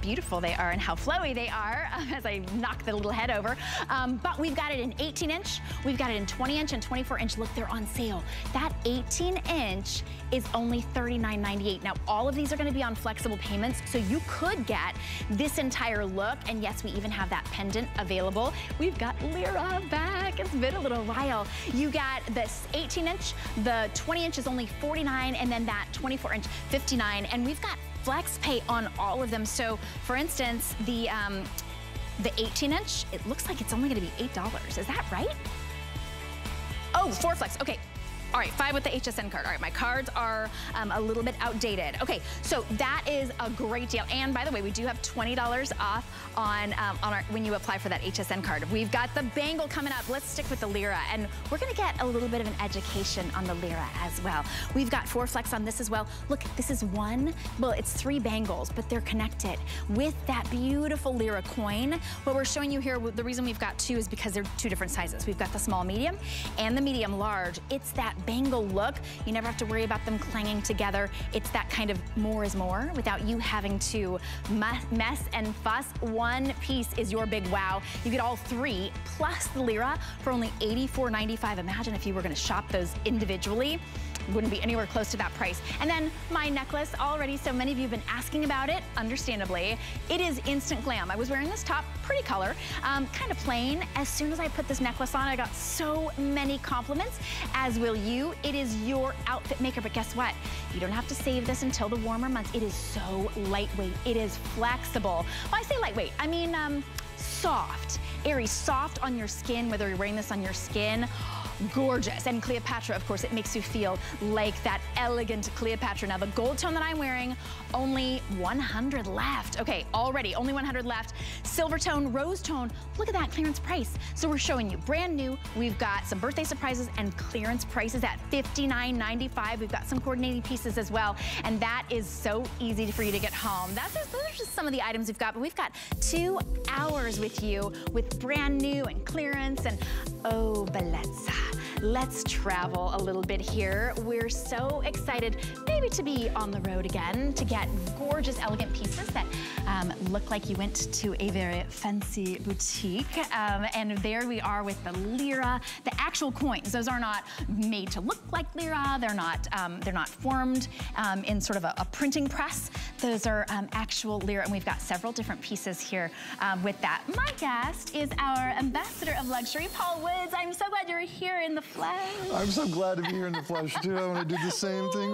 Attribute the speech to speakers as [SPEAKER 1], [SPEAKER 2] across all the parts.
[SPEAKER 1] beautiful they are and how flowy they are as I knock the little head over. Um, but we've got it in 18 inch, we've got it in 20 inch and 24 inch. Look, they're on sale. That 18 inch is only $39.98. Now, all of these are gonna be on flexible payments, so you could get this entire look. And yes, we even have that pendant available. We've got lira back. It's been a little while. You got this 18 inch, the 20 inch is only 49, and then that 24 inch, 59. And we've got flex pay on all of them. So for instance, the, um, the 18 inch, it looks like it's only gonna be $8. Is that right? Oh, four flex, okay. All right, five with the HSN card. All right, my cards are um, a little bit outdated. Okay, so that is a great deal. And by the way, we do have $20 off on, um, on our, when you apply for that HSN card. We've got the bangle coming up. Let's stick with the lira. And we're gonna get a little bit of an education on the lira as well. We've got four flex on this as well. Look, this is one, well, it's three bangles, but they're connected with that beautiful lira coin. What we're showing you here, the reason we've got two is because they're two different sizes. We've got the small medium and the medium large. It's that bangle look. You never have to worry about them clanging together. It's that kind of more is more without you having to mess and fuss. One piece is your big wow. You get all three plus the lira for only $84.95. Imagine if you were gonna shop those individually wouldn't be anywhere close to that price. And then my necklace already, so many of you have been asking about it, understandably. It is instant glam. I was wearing this top, pretty color, um, kind of plain. As soon as I put this necklace on, I got so many compliments, as will you. It is your outfit maker, but guess what? You don't have to save this until the warmer months. It is so lightweight. It is flexible. When I say lightweight, I mean um, soft. Airy, soft on your skin, whether you're wearing this on your skin gorgeous. And Cleopatra, of course, it makes you feel like that elegant Cleopatra. Now, the gold tone that I'm wearing, only 100 left. Okay, already, only 100 left. Silver tone, rose tone, look at that clearance price. So we're showing you brand new. We've got some birthday surprises and clearance prices at $59.95. We've got some coordinating pieces as well. And that is so easy for you to get home. That's just, those are just some of the items we've got. But we've got two hours with you with brand new and clearance and oh, Bellezza. Let's travel a little bit here. We're so excited maybe to be on the road again, to get gorgeous, elegant pieces that um, look like you went to a very fancy boutique. Um, and there we are with the lira, the actual coins. Those are not made to look like lira. They're not, um, they're not formed um, in sort of a, a, printing press. Those are um, actual lira, and we've got several different pieces here um, with that. My guest is our ambassador of luxury, Paul Woods. I'm so glad you're here in the flesh.
[SPEAKER 2] I'm so glad to be here in the flesh too. I want to do the same thing.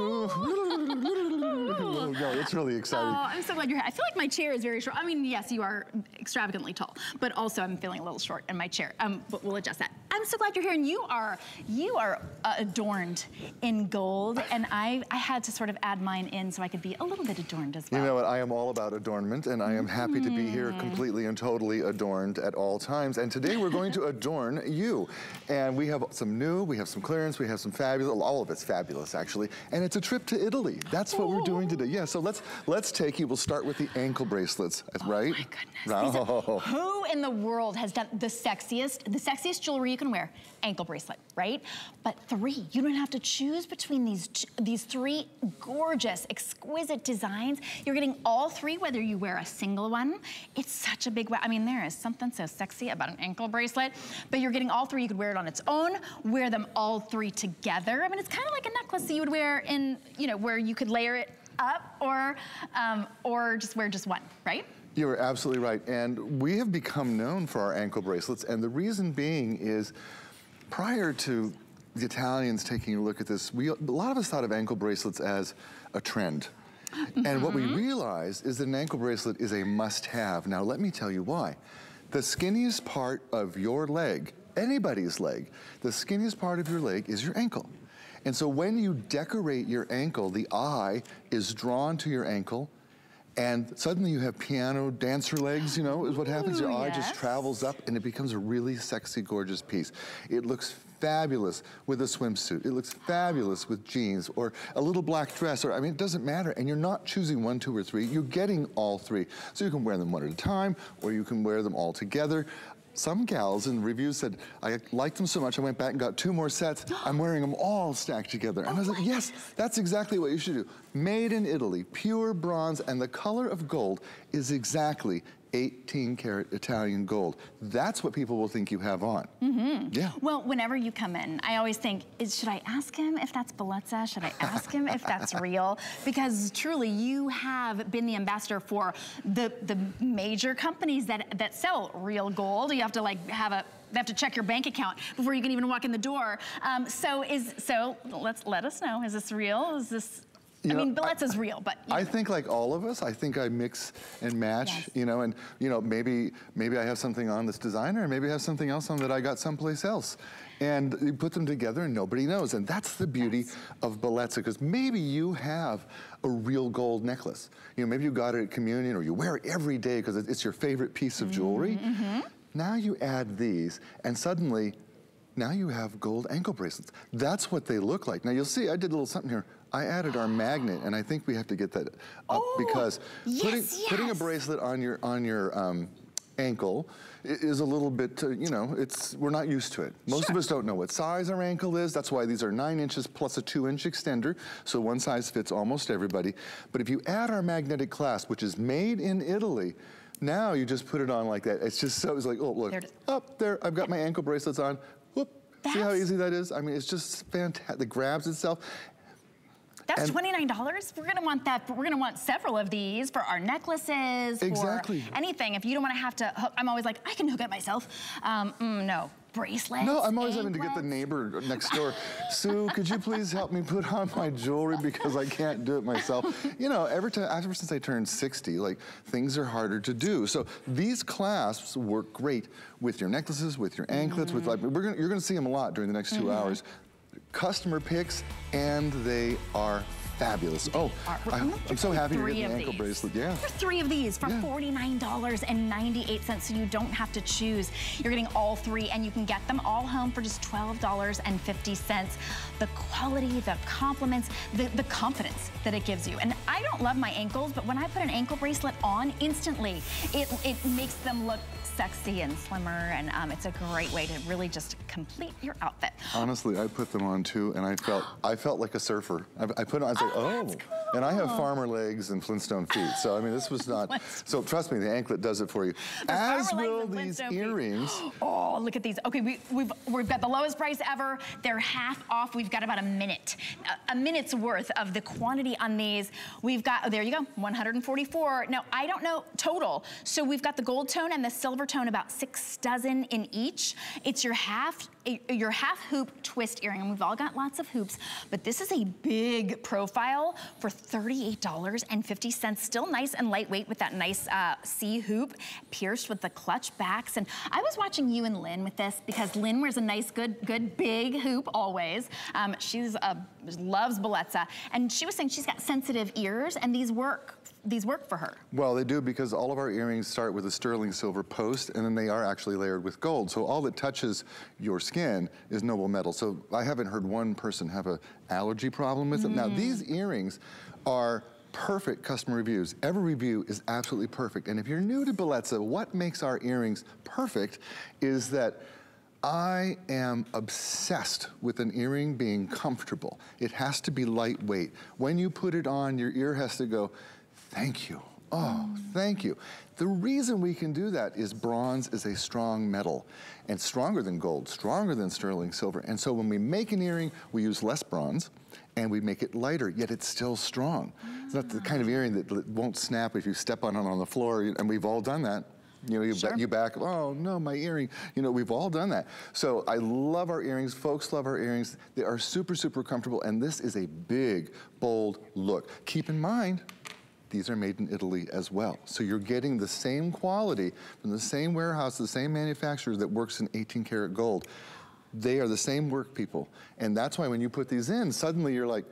[SPEAKER 2] no, it's really exciting.
[SPEAKER 1] Oh, I'm so glad you're here. I feel like my chair is very short. I mean, yes, you are extravagantly tall, but also I'm feeling a little short in my chair. Um, but we'll adjust that. I'm so glad you're here, and you are you are uh, adorned in gold, and I I had to sort of add mine in so I could be a little bit adorned as well.
[SPEAKER 2] You know what? I am all about adornment, and I am happy mm. to be here mm-hmm. completely and totally adorned at all times. And today we're going to adorn you, and we have some new, we have some clearance, we have some fabulous. All of it's fabulous, actually, and it's a trip to Italy. That's what we're doing today. Yeah. So let's let's take you. We'll start with the ankle bracelets, right?
[SPEAKER 1] Oh my goodness. Oh. Who in the world has done the sexiest, the sexiest jewelry you can wear? Ankle bracelet, right? But three, you don't have to choose between these, these three gorgeous, exquisite designs. You're getting all three, whether you wear a single one. It's such a big, I mean, there is something so sexy about an ankle bracelet, but you're getting all three. You could wear it on its own, wear them all three together. I mean, it's kind of like a necklace that you would wear in, you know, where you could layer it up or, um, or just wear just one, right?
[SPEAKER 2] You're absolutely right. And we have become known for our ankle bracelets. And the reason being is prior to the Italians taking a look at this, we, a lot of us thought of ankle bracelets as a trend. Mm -hmm. And what we mm-hmm. realized is that an ankle bracelet is a must-have. Now, let me tell you why. The skinniest part of your leg, anybody's leg, the skinniest part of your leg is your ankle. And so when you decorate your ankle, the eye is drawn to your ankle, and suddenly you have piano dancer legs, you know, is what happens. Your eye just travels up and it becomes a really sexy, gorgeous piece. It looks fabulous with a swimsuit. It looks fabulous with jeans or a little black dress or, I mean, it doesn't matter. And you're not choosing one, two, or three. You're getting all three. So you can wear them one at a time or you can wear them all together some gals in reviews said, I liked them so much, I went back and got two more sets. I'm wearing them all stacked together. And oh I was oh like, yes, that's exactly what you should do. Made in Italy, pure bronze, and the color of gold is exactly 18 karat Italian gold. That's what people will think you have on.
[SPEAKER 1] Mm -hmm. Yeah. Well, whenever you come in, I always think, is, should I ask him if that's Bellezza? Should I ask him if that's real? Because truly, you have been the ambassador for the, the major companies that, that sell real gold. You have to like have a they have to check your bank account before you can even walk in the door. Um, so is so let's let us know. Is this real? Is this you I know, mean, Bellezza's real, but
[SPEAKER 2] I know. think like all of us, I think I mix and match, yes. you know, and you know, maybe maybe I have something on this designer, and maybe I have something else on that I got someplace else. And you put them together and nobody knows. And that's the beauty yes. of Bellezza, because maybe you have a real gold necklace. You know, maybe you got it at communion or you wear it every day because it's your favorite piece of jewelry. Mm -hmm. Now you add these and suddenly now you have gold ankle bracelets. That's what they look like. Now you'll see, I did a little something here. I added our magnet, and I think we have to get that up oh, because
[SPEAKER 1] yes,
[SPEAKER 2] putting,
[SPEAKER 1] yes.
[SPEAKER 2] putting a bracelet on your on your um, ankle is a little bit, uh, you know, it's we're not used to it. Most sure. of us don't know what size our ankle is. That's why these are nine inches plus a two inch extender. So one size fits almost everybody. But if you add our magnetic clasp, which is made in Italy, now you just put it on like that. It's just so, it's like, oh, look, there up there, I've got my ankle bracelets on. Whoop, See how easy that is? I mean, it's just fantastic. It grabs itself.
[SPEAKER 1] That's $29. We're gonna want that, but we're gonna want several of these for our necklaces,
[SPEAKER 2] exactly.
[SPEAKER 1] for anything. If you don't wanna have to hook, I'm always like, I can hook it myself. Um, mm, no, bracelets.
[SPEAKER 2] No, I'm always having to get the neighbor next door. Sue, could you please help me put on my jewelry because I can't do it myself? You know, every time, ever since I turned 60, like things are harder to do. So these clasps work great with your necklaces, with your anklets, mm -hmm. with like, we're gonna, you're gonna see them a lot during the next 2 mm -hmm. hours customer picks, and they are fabulous. Oh, I, am so happy to get the ankle these. bracelet. Yeah.
[SPEAKER 1] For three of these for yeah. $49.98, so you don't have to choose. You're getting all three, and you can get them all home for just $12.50. The quality, the compliments, the, the confidence that it gives you. And I don't love my ankles, but when I put an ankle bracelet on, instantly, it, it makes them look sexy and slimmer, and um, it's a great way to really just complete your outfit.
[SPEAKER 2] Honestly, I put them on too, and I felt I felt like a surfer. I, I put on, I was oh, like, oh, cool. and I have farmer legs and Flintstone feet, so I mean, this was not. so trust me, the anklet does it for you.
[SPEAKER 1] The
[SPEAKER 2] As will these earrings.
[SPEAKER 1] Oh, look at these. Okay, we, we've we've got the lowest price ever. They're half off. We've got about a minute, a, a minute's worth of the quantity on these. We've got. Oh, there you go, 144. Now I don't know total. So we've got the gold tone and the silver tone, about six dozen in each. It's your half, your half hoop twist earring, and we've all got lots of hoops, but this is a big profile for $38.50. Still nice and lightweight with that nice uh, C hoop, pierced with the clutch backs. And I was watching you and Lynn with this because Lynn wears a nice, good, good big hoop always. Um, she's a, loves Bellezza, and she was saying she's got sensitive ears, and these work these work for her?
[SPEAKER 2] Well, they do because all of our earrings start with a sterling silver post and then they are actually layered with gold. So all that touches your skin is noble metal. So I haven't heard one person have an allergy problem with mm. Now these earrings are perfect customer reviews. Every review is absolutely perfect. And if you're new to Bellezza, what makes our earrings perfect is that I am obsessed with an earring being comfortable. It has to be lightweight. When you put it on, your ear has to go, Thank you. Oh, thank you. The reason we can do that is bronze is a strong metal and stronger than gold, stronger than sterling silver. And so when we make an earring, we use less bronze and we make it lighter, yet it's still strong. It's not the kind of earring that won't snap if you step on it on the floor, and we've all done that. You know, you, sure. you back, oh no, my earring. You know, we've all done that. So I love our earrings. Folks love our earrings. They are super, super comfortable, and this is a big, bold look. Keep in mind, these are made in Italy as well. So you're getting the same quality from the same warehouse, the same manufacturer that works in 18 karat gold. They are the same work people. And that's why when you put these in, suddenly you're like,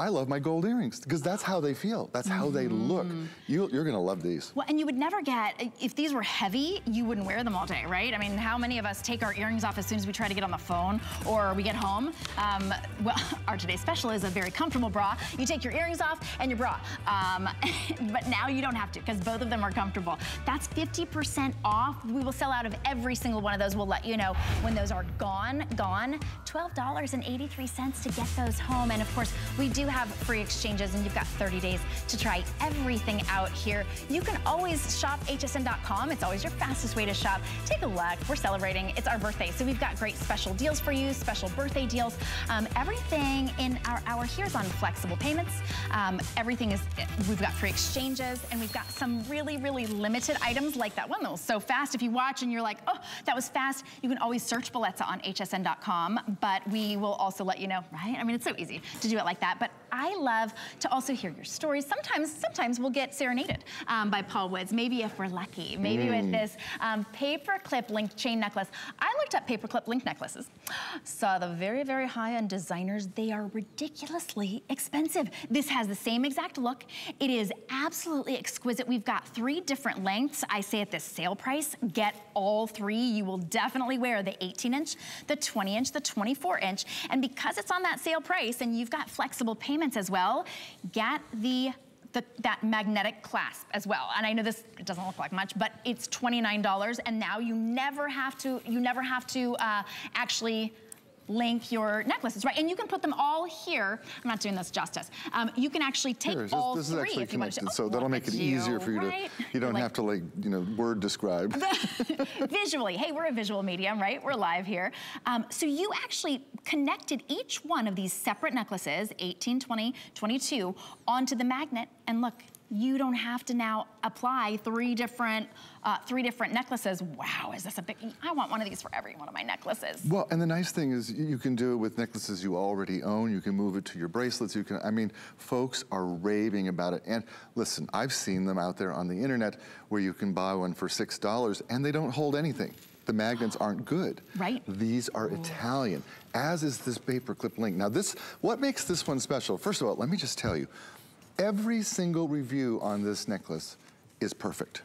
[SPEAKER 2] I love my gold earrings because that's how they feel. That's how mm -hmm. they look. Mm-hmm. You, are gonna love these.
[SPEAKER 1] Well, and you would never get, if these were heavy, you wouldn't wear them all day, right? I mean, how many of us take our earrings off as soon as we try to get on the phone or we get home? Um, well, our today's special is a very comfortable bra. You take your earrings off and your bra. Um, but now you don't have to because both of them are comfortable. That's 50% off. We will sell out of every single one of those. We'll let you know when those are gone, gone. $12.83 to get those home. And of course, we do have free exchanges and you've got 30 days to try everything out here. You can always shop hsn.com. It's always your fastest way to shop. Take a look. We're celebrating. It's our birthday. So we've got great special deals for you, special birthday deals. Um, everything in our hour here is on flexible payments. Um, everything is, we've got free exchanges and we've got some really, really limited items like that one that was so fast. If you watch and you're like, oh, that was fast, you can always search Bellezza on hsn.com, but we will also let you know, right? I mean, it's so easy to do it like that. But I love to also hear your stories. Sometimes, sometimes we'll get serenaded um, by Paul Woods. Maybe if we're lucky. Maybe mm. with this um, paperclip link chain necklace. I looked up paperclip link necklaces. Saw the very, very high-end designers. They are ridiculously expensive. This has the same exact look. It is absolutely exquisite. We've got three different lengths. I say at this sale price, get all three. You will definitely wear the 18 inch, the 20 inch, the 24 inch. And because it's on that sale price and you've got flexible payment as well, get the the, that magnetic clasp as well. And I know this doesn't look like much, but it's $29 and now you never have to, you never have to uh, actually link your necklaces, right? And you can put them all here. I'm not doing this justice. Um, you can actually take here, all
[SPEAKER 2] this
[SPEAKER 1] three
[SPEAKER 2] is actually
[SPEAKER 1] want
[SPEAKER 2] to. So that'll make it you, easier for you right? to, you don't like, have to like, you know, word describe.
[SPEAKER 1] Visually, hey, we're a visual medium, right? We're live here. Um, so you actually connected each one of these separate necklaces, 18, 20, 22, onto the magnet. And look, you don't have to now apply three different uh, three different necklaces. Wow, is this a big, I want one of these for every one of my necklaces.
[SPEAKER 2] Well, and the nice thing is you can do it with necklaces you already own. You can move it to your bracelets. You can, I mean, folks are raving about it. And listen, I've seen them out there on the internet where you can buy one for $6 and they don't hold anything the magnets aren't good.
[SPEAKER 1] Right.
[SPEAKER 2] These are Ooh. Italian, as is this paperclip link. Now this, what makes this one special? First of all, let me just tell you, every single review on this necklace is perfect.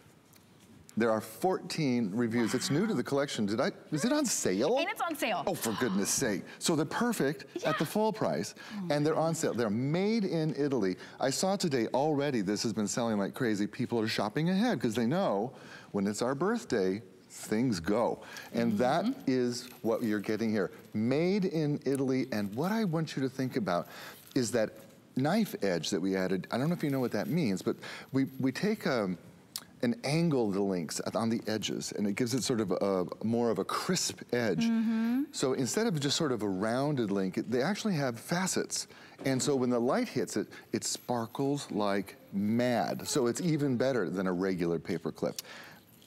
[SPEAKER 2] There are 14 reviews. Wow. It's new to the collection. Did I, is it on sale?
[SPEAKER 1] And it's on sale.
[SPEAKER 2] Oh, for goodness sake. So they're perfect yeah. at the full price oh and they're on sale. They're made in Italy. I saw today already this has been selling like crazy. People are shopping ahead because they know when it's our birthday, things go. And mm -hmm. that is what you're getting here. Made in Italy. And what I want you to think about is that knife edge that we added. I don't know if you know what that means, but we, we take a, um, an angle the links on the edges and it gives it sort of a, more of a crisp edge. Mm -hmm. So instead of just sort of a rounded link, they actually have facets. And so when the light hits it, it sparkles like mad. So it's even better than a regular paper clip.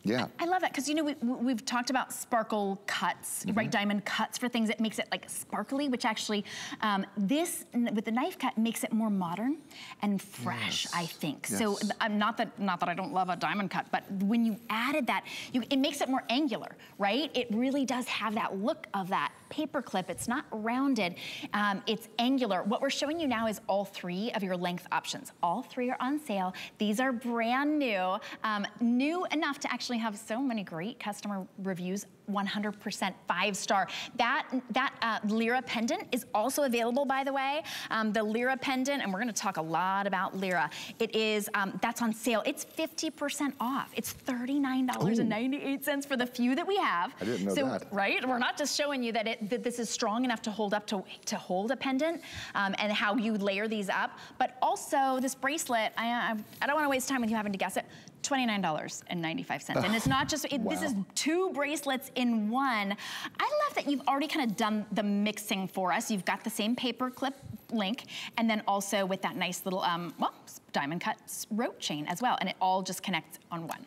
[SPEAKER 2] Yeah.
[SPEAKER 1] I, love that because, you know, we, we've talked about sparkle cuts, mm -hmm. right? Diamond cuts for things that makes it like sparkly, which actually, um, this, with the knife cut, makes it more modern and fresh, yes. I think. Yes. So I'm not that, not that I don't love a diamond cut, but when you added that, you, it makes it more angular, right? It really does have that look of that paper clip. It's not rounded, um, it's angular. What we're showing you now is all three of your length options. All three are on sale. These are brand new, um, new enough to actually have so many great customer reviews 100% five star. That, that uh, lira pendant is also available, by the way. Um, the lira pendant, and we're gonna talk a lot about lira. It is, um, that's on sale. It's 50% off. It's $39.98 for the few that we have.
[SPEAKER 2] I didn't know so, that.
[SPEAKER 1] Right? We're not just showing you that, it, that this is strong enough to hold up to, to hold a pendant um, and how you layer these up, but also this bracelet, I, I, I don't wanna waste time with you having to guess it, $29.95. And it's not just, it, wow. this is two bracelets in one. I love that you've already kind of done the mixing for us. You've got the same paper clip link, and then also with that nice little, um, well, diamond cut rope chain as well. And it all just connects on one.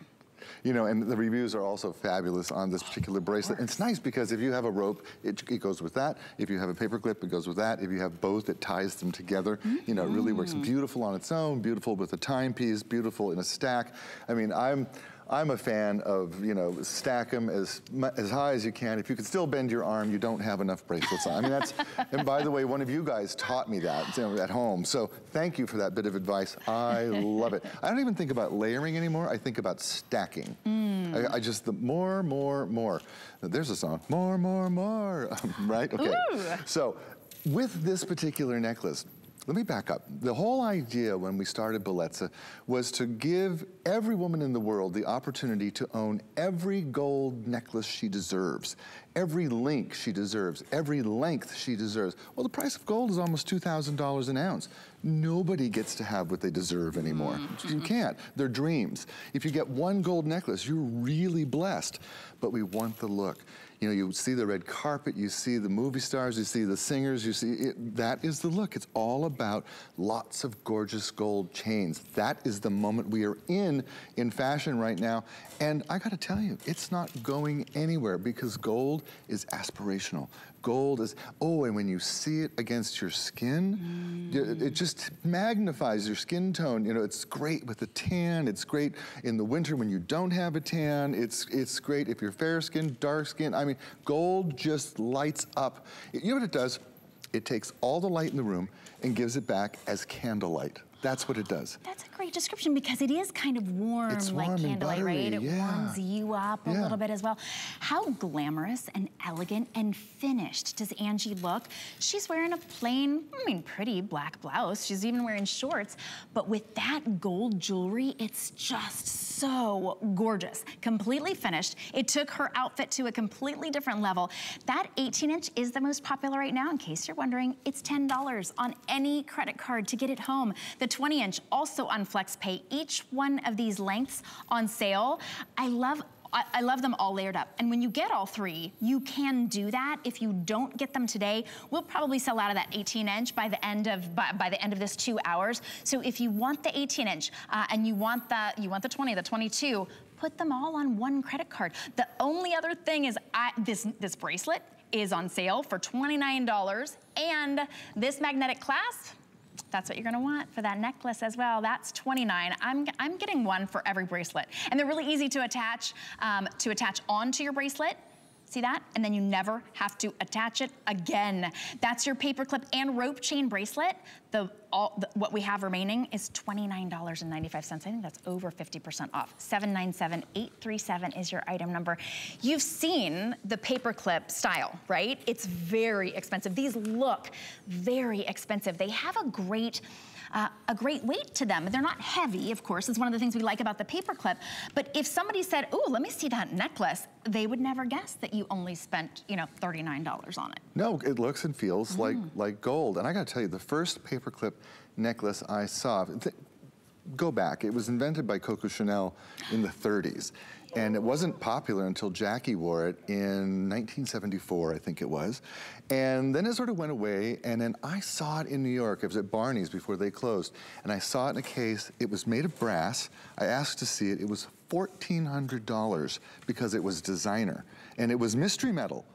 [SPEAKER 2] You know, and the reviews are also fabulous on this particular bracelet. It's nice because if you have a rope, it, it, goes with that. If you have a paper clip, it goes with that. If you have both, it ties them together. Mm -hmm. You know, it really works beautiful on its own, beautiful with a timepiece, beautiful in a stack. I mean, I'm, I'm a fan of, you know, stack them as, as high as you can. If you could still bend your arm, you don't have enough bracelets on. I mean, that's, and by the way, one of you guys taught me that you know, at home. So thank you for that bit of advice. I love it. I don't even think about layering anymore. I think about stacking. Mm. I, I, just, the more, more, more. There's a song, more, more, more, right? Okay. Ooh. So with this particular necklace, let me back up. The whole idea when we started Bellezza was to give every woman in the world the opportunity to own every gold necklace she deserves, every link she deserves, every length she deserves. Well, the price of gold is almost $2,000 an ounce. Nobody gets to have what they deserve anymore. Mm -hmm. You can't. They're dreams. If you get one gold necklace, you're really blessed. But we want the look you know, you see the red carpet, you see the movie stars, you see the singers, you see, it, that is the look. It's all about lots of gorgeous gold chains. That is the moment we are in, in fashion right now. And I gotta tell you, it's not going anywhere because gold is aspirational. Gold is, oh, and when you see it against your skin, mm. it just magnifies your skin tone. You know, it's great with a tan. It's great in the winter when you don't have a tan. It's, it's great if you're fair skin, dark skin. I mean, gold just lights up. You know what it does? It takes all the light in the room and gives it back as candlelight. That's what it does.
[SPEAKER 1] That's great description because it is kind of warm,
[SPEAKER 2] warm
[SPEAKER 1] like candlelight,
[SPEAKER 2] buttery,
[SPEAKER 1] right? It
[SPEAKER 2] yeah.
[SPEAKER 1] warms you up a yeah. little bit as well. How glamorous and elegant and finished does Angie look? She's wearing a plain, I mean, pretty black blouse. She's even wearing shorts, but with that gold jewelry, it's just so gorgeous. Completely finished. It took her outfit to a completely different level. That 18 inch is the most popular right now. In case you're wondering, it's $10 on any credit card to get it home. The 20 inch also on FlexPay. Each one of these lengths on sale. I love I, love them all layered up. And when you get all three, you can do that. If you don't get them today, we'll probably sell out of that 18 inch by the end of by, by the end of this two hours. So if you want the 18 inch uh, and you want the you want the 20, the 22, put them all on one credit card. The only other thing is I, this this bracelet is on sale for $29 and this magnetic clasp that's what you're gonna want for that necklace as well. That's 29. I'm, I'm getting one for every bracelet. And they're really easy to attach, um, to attach onto your bracelet. See that? And then you never have to attach it again. That's your paperclip and rope chain bracelet. The, all, the, what we have remaining is $29.95. I think that's over 50% off. 797-837 is your item number. You've seen the paperclip style, right? It's very expensive. These look very expensive. They have a great uh, a great weight to them. They're not heavy, of course. It's one of the things we like about the paperclip. But if somebody said, oh, let me see that necklace, they would never guess that you only spent, you know, $39 on it.
[SPEAKER 2] No, it looks and feels mm. like, like gold. And I gotta tell you, the first paperclip necklace I saw, go back, it was invented by Coco Chanel in the 30s. And it wasn't popular until Jackie wore it in 1974, I think it was. And then it sort of went away, and then I saw it in New York. It was at Barney's before they closed. And I saw it in a case. It was made of brass. I asked to see it. It was $1,400 because it was designer. And it was mystery metal.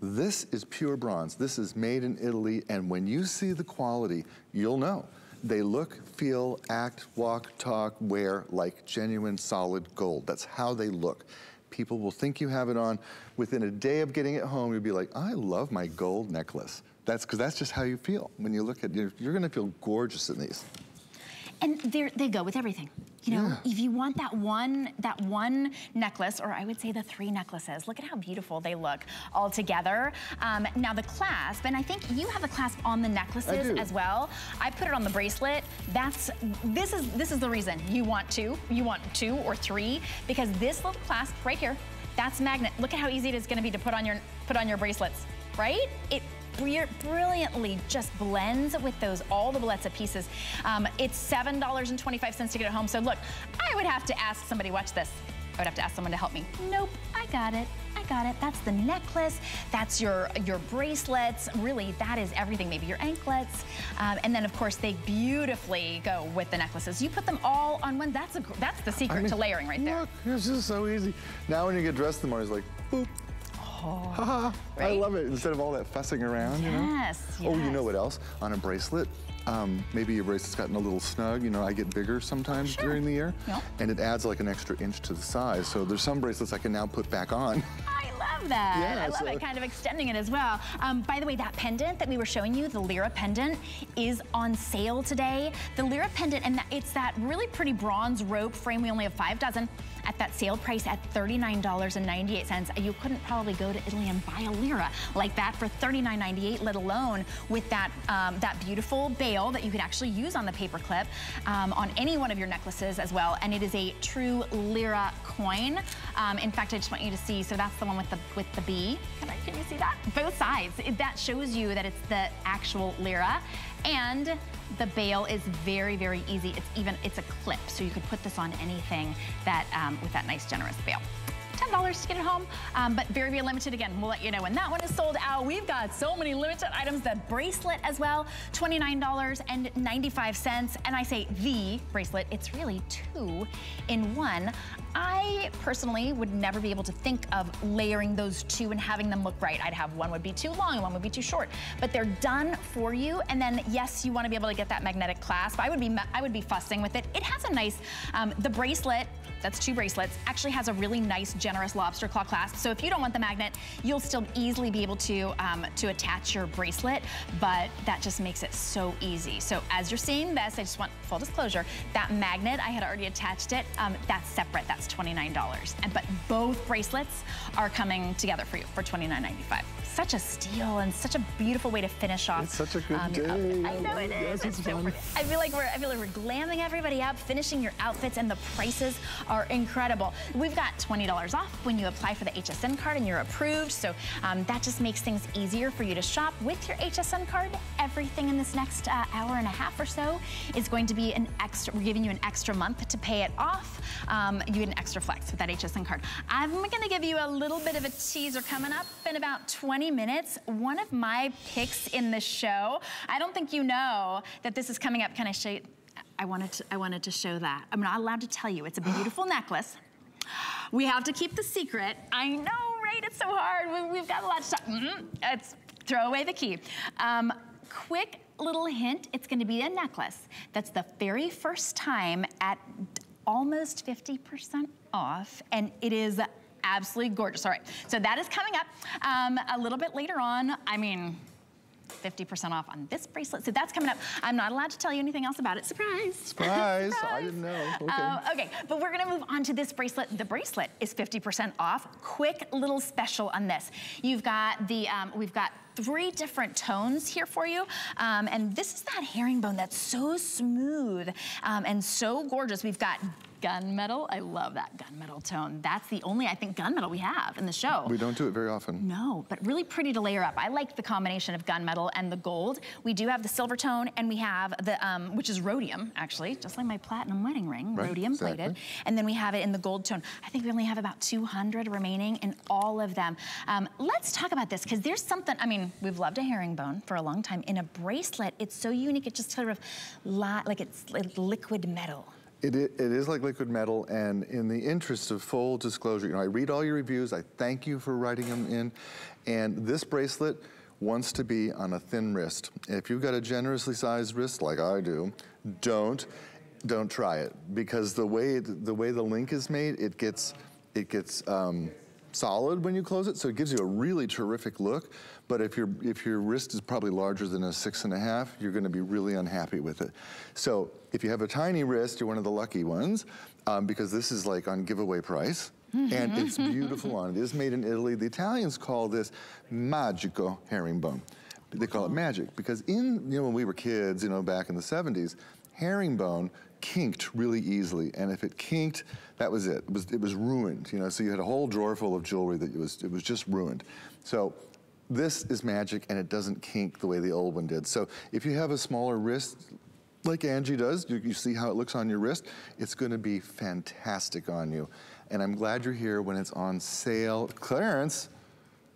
[SPEAKER 2] This is pure bronze. This is made in Italy, and when you see the quality, you'll know. They look, feel, act, walk, talk, wear like genuine solid gold. That's how they look. People will think you have it on. Within a day of getting it home, you'll be like, I love my gold necklace. That's because that's just how you feel. When you look at it, you're gonna feel gorgeous in these.
[SPEAKER 1] And they go with everything. You know, yeah. if you want that one, that one necklace, or I would say the three necklaces, look at how beautiful they look all together. Um, now the clasp, and I think you have a clasp on the necklaces as well. I put it on the bracelet. That's, this is, this is the reason you want two, you want two or three, because this little clasp right here, that's magnet. Look at how easy it is gonna be to put on your, put on your bracelets, right? It brilliantly just blends with those, all the Bellezza pieces. Um, it's $7.25 to get it home. So look, I would have to ask somebody, watch this. I would have to ask someone to help me. Nope, I got it. I got it. That's the necklace. That's your your bracelets. Really, that is everything. Maybe your anklets. Um, and then, of course, they beautifully go with the necklaces. You put them all on one. That's a that's the secret I mean, to layering right there.
[SPEAKER 2] Look, it's just so easy. Now when you get dressed in the morning, it's like, boop, right? I love it. Instead of all that fussing around,
[SPEAKER 1] yes,
[SPEAKER 2] you know?
[SPEAKER 1] Yes.
[SPEAKER 2] Oh, you know what else? On a bracelet, um, maybe your bracelet's gotten a little snug. You know, I get bigger sometimes
[SPEAKER 1] sure.
[SPEAKER 2] during the year.
[SPEAKER 1] Yep.
[SPEAKER 2] And it adds like an extra inch to the size. So there's some bracelets I can now put back on.
[SPEAKER 1] Love that.
[SPEAKER 2] Yeah,
[SPEAKER 1] I love
[SPEAKER 2] so-
[SPEAKER 1] it, kind of extending it as well. Um, by the way, that pendant that we were showing you, the lira pendant, is on sale today. The lira pendant, and it's that really pretty bronze rope frame. We only have five dozen at that sale price at $39.98. You couldn't probably go to Italy and buy a lira like that for $39.98, let alone with that, um, that beautiful bail that you could actually use on the paper clip um, on any one of your necklaces as well. And it is a true lira coin. Um, in fact, I just want you to see, so that's the one with the with the B. Can, I, can you see that? Both sides. It- that shows you that it's the actual lira. And the bail is very, very easy. It's even, it's a clip, so you could put this on anything that, um, with that nice generous bail. $10 to get it home, um, but very, very limited. Again, we'll let you know when that one is sold out. We've got so many limited items. The bracelet as well, $29.95. And I say the bracelet, it's really two in one. I personally would never be able to think of layering those two and having them look right. I'd have one would be too long and one would be too short, but they're done for you. And then yes, you want to be able to get that magnetic clasp. I would be I would be fussing with it. It has a nice um, the bracelet. That's two bracelets. Actually has a really nice, generous lobster claw clasp. So if you don't want the magnet, you'll still easily be able to um, to attach your bracelet. But that just makes it so easy. So as you're seeing this, I just want full disclosure. That magnet, I had already attached it. Um, that's separate. That's $29. And but both bracelets are coming together for you for $29.95. Such a steal and such a beautiful way to finish off.
[SPEAKER 2] It's such a good
[SPEAKER 1] um,
[SPEAKER 2] day.
[SPEAKER 1] outfit. I know it is.
[SPEAKER 2] Yes,
[SPEAKER 1] It's
[SPEAKER 2] it's
[SPEAKER 1] so pretty. I feel like we're I feel like we're glamming everybody up, finishing your outfits, and the prices are incredible. We've got $20 off when you apply for the HSN card and you're approved. So um, that just makes things easier for you to shop with your HSN card. Everything in this next uh, hour and a half or so is going to be an extra. We're giving you an extra month to pay it off. Um, you an extra flex with that HSN card. I'm going to give you a little bit of a teaser coming up in about 20 minutes. One of my picks in the show. I don't think you know that this is coming up. Can I show you? I wanted to, I wanted to show that. I'm not allowed to tell you. It's a beautiful necklace. We have to keep the secret. I know, right? It's so hard. We, have got a lot of stuff. Mm, it's throw away the key. Um, quick little hint. It's going to be a necklace. That's the very first time at almost 50% off, and it is absolutely gorgeous. All right, so that is coming up um, a little bit later on. I mean, 50% off on this bracelet. So that's coming up. I'm not allowed to tell you anything else about it. Surprise.
[SPEAKER 2] Surprise. I didn't know. Okay.
[SPEAKER 1] Um, okay, but we're gonna move on to this bracelet. The bracelet is 50% off. Quick little special on this. You've got the, um, we've got three different tones here for you. Um, and this is that herringbone that's so smooth um, and so gorgeous. We've got gunmetal. I love that gunmetal tone. That's the only, I think, gunmetal we have in the show.
[SPEAKER 2] we don't do it very often.
[SPEAKER 1] No, but really pretty to layer up. I like the combination of gunmetal and the gold. We do have the silver tone and we have the, um, which is rhodium actually, just like my platinum wedding ring,
[SPEAKER 2] Right,
[SPEAKER 1] rhodium plated.
[SPEAKER 2] exactly.
[SPEAKER 1] And then we have it in the gold tone. I think we only have about 200 remaining in all of them. Um, let's talk about this because there's something, I mean, we've loved a herringbone for a long time. In a bracelet, it's so unique. It just sort of, like it's like liquid metal.
[SPEAKER 2] It, it is like liquid metal, and in the interest of full disclosure, you know, I read all your reviews. I thank you for writing them in, and this bracelet wants to be on a thin wrist. If you've got a generously sized wrist like I do, don't don't try it because the way it- the way the link is made, it gets it gets um, solid when you close it, so it gives you a really terrific look. But if your if your wrist is probably larger than a six and a half, you're going to be really unhappy with it. So if you have a tiny wrist, you're one of the lucky ones, um, because this is like on giveaway price. and it's beautiful on it. It is made in Italy. The Italians call this magico herringbone. They call it magic because in, you know, when we were kids, you know, back in the 70s, herringbone kinked really easily. And if it kinked, that was it. It was, it was ruined, you know, so you had a whole drawer full of jewelry that it was, it was just ruined. So this is magic and it doesn't kink the way the old one did. So if you have a smaller wrist, like Angie does, you, you see how it looks on your wrist, it's gonna be fantastic on you. And I'm glad you're here when it's on sale. Clarence,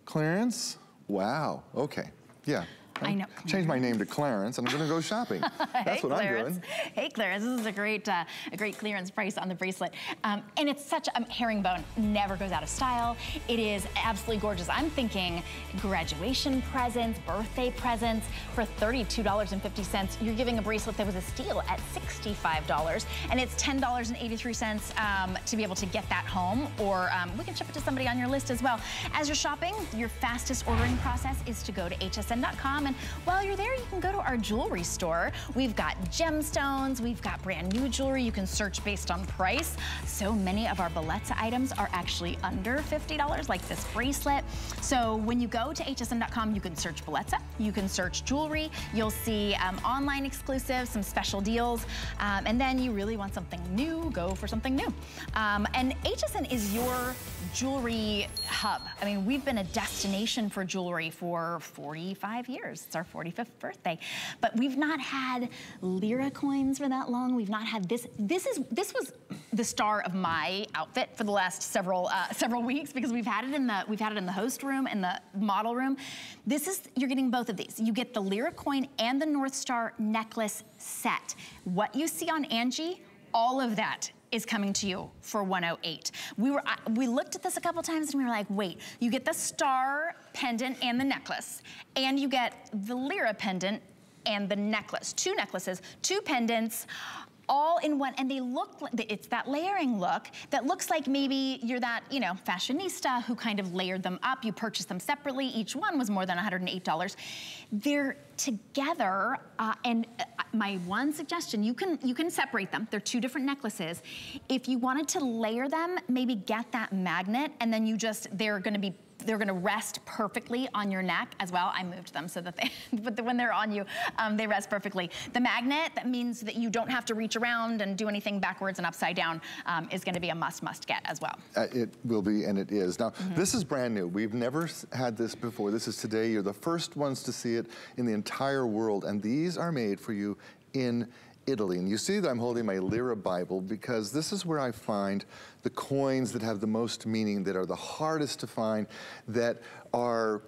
[SPEAKER 2] Clarence, wow, okay, yeah.
[SPEAKER 1] I know.
[SPEAKER 2] Change my name to Clarence, and I'm gonna go shopping. That's
[SPEAKER 1] hey,
[SPEAKER 2] what
[SPEAKER 1] Clarence.
[SPEAKER 2] I'm doing.
[SPEAKER 1] Hey, Clarence, this is a great, uh, a great clearance price on the bracelet. Um, and it's such, a um, herringbone never goes out of style. It is absolutely gorgeous. I'm thinking graduation presents, birthday presents for $32.50. You're giving a bracelet that was a steal at $65. And it's $10.83 um, to be able to get that home, or um, we can ship it to somebody on your list as well. As you're shopping, your fastest ordering process is to go to hsn.com. And while you're there, you can go to our jewelry store. We've got gemstones, we've got brand new jewelry. You can search based on price. So many of our Bellezza items are actually under $50, like this bracelet. So when you go to hsn.com, you can search Bellezza, you can search jewelry, you'll see um, online exclusives, some special deals, um, and then you really want something new, go for something new. Um, and HSN is your jewelry hub. I mean, we've been a destination for jewelry for 45 years. It's our 45th birthday. But we've not had lira coins for that long. We've not had this. This is this was the star of my outfit for the last several uh, several weeks because we've had it in the we've had it in the host room and the model room. This is you're getting both of these. You get the lira coin and the North Star necklace set. What you see on Angie, all of that is coming to you for 108. We were we looked at this a couple times and we were like, wait, you get the star pendant and the necklace, and you get the lira pendant and the necklace. Two necklaces, two pendants all in one, and they look, it's that layering look that looks like maybe you're that, you know, fashionista who kind of layered them up. You purchased them separately. Each one was more than $108. They're together, uh, and uh, my one suggestion, you can, you can separate them. They're two different necklaces. If you wanted to layer them, maybe get that magnet, and then you just, they're gonna be they're gonna rest perfectly on your neck as well. I moved them so that they, but when they're on you, um, they rest perfectly. The magnet, that means that you don't have to reach around and do anything backwards and upside down, um, is gonna be a must, must get as well.
[SPEAKER 2] Uh, it will be, and it is. Now, mm -hmm. this is brand new. We've never had this before. This is today. You're the first ones to see it in the entire world, and these are made for you in Italy. And you see that I'm holding my Lira Bible because this is where I find the coins that have the most meaning, that are the hardest to find, that are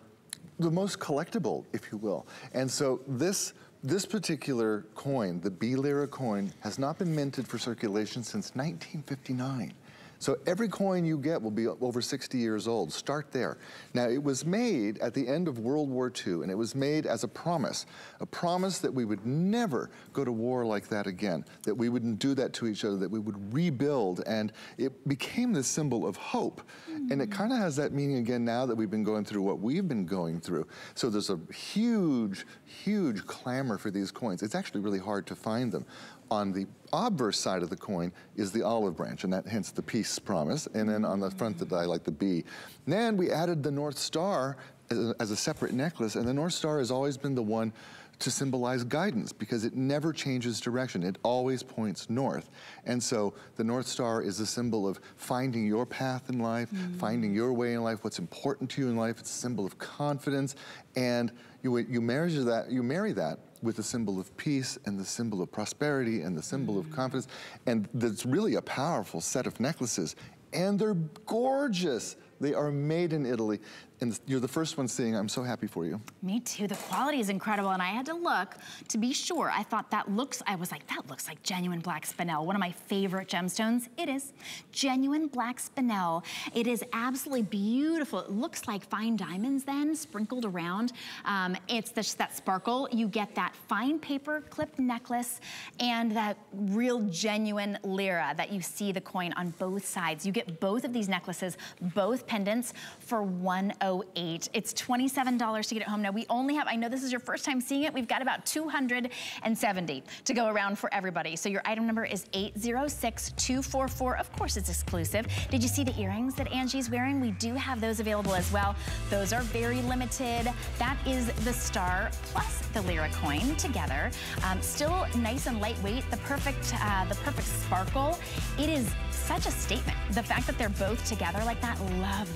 [SPEAKER 2] the most collectible, if you will. And so this this particular coin, the B Lira coin, has not been minted for circulation since 1959. So every coin you get will be over 60 years old. Start there. Now, it was made at the end of World War II, and it was made as a promise, a promise that we would never go to war like that again, that we wouldn't do that to each other, that we would rebuild, and it became the symbol of hope. Mm. And it kind of has that meaning again now that we've been going through what we've been going through. So there's a huge, huge clamor for these coins. It's actually really hard to find them. On the obverse side of the coin is the olive branch, and that hence the peace promise. And then on the front that I like the B. then we added the North Star as a, as a separate necklace, and the North Star has always been the one to symbolize guidance because it never changes direction. It always points north. And so the North Star is a symbol of finding your path in life, mm. finding your way in life, what's important to you in life. It's a symbol of confidence. And you, you, marry that, you marry that with the symbol of peace and the symbol of prosperity and the symbol of confidence. And that's really a powerful set of necklaces. And they're gorgeous. They are made in Italy and you're the first one seeing. I'm so happy for you.
[SPEAKER 1] Me too. The quality is incredible, and I had to look to be sure. I thought that looks, I was like, that looks like genuine black spinel, one of my favorite gemstones. It is. Genuine black spinel. It is absolutely beautiful. It looks like fine diamonds then, sprinkled around. Um, it's just that sparkle. You get that fine paper clip necklace and that real genuine lira that you see the coin on both sides. You get both of these necklaces, both pendants for 108 108. It's $27 to get it home. Now we only have, I know this is your first time seeing it, we've got about 270 to go around for everybody. So your item number is 806244. Of course it's exclusive. Did you see the earrings that Angie's wearing? We do have those available as well. Those are very limited. That is the star plus the Lira coin together. Um, still nice and lightweight, the perfect, uh, the perfect sparkle. It is such a statement. The fact that they're both together like that, love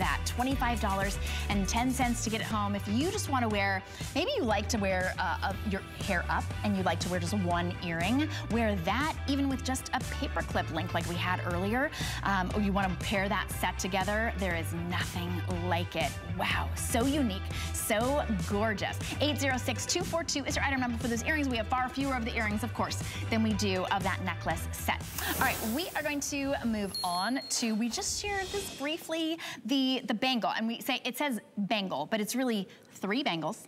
[SPEAKER 1] of that. $25.10 to get it home. If you just want to wear, maybe you like to wear uh, your hair up and you like to wear just one earring, wear that even with just a paperclip link like we had earlier, um, or you want to pair that set together, there is nothing like it. Wow, so unique, so gorgeous. 806-242 is your item number for those earrings. We have far fewer of the earrings, of course, than we do of that necklace set. All right, we are going to move on to, we just shared this briefly, the, the bangle. And we say, it says bangle, but it's really three bangles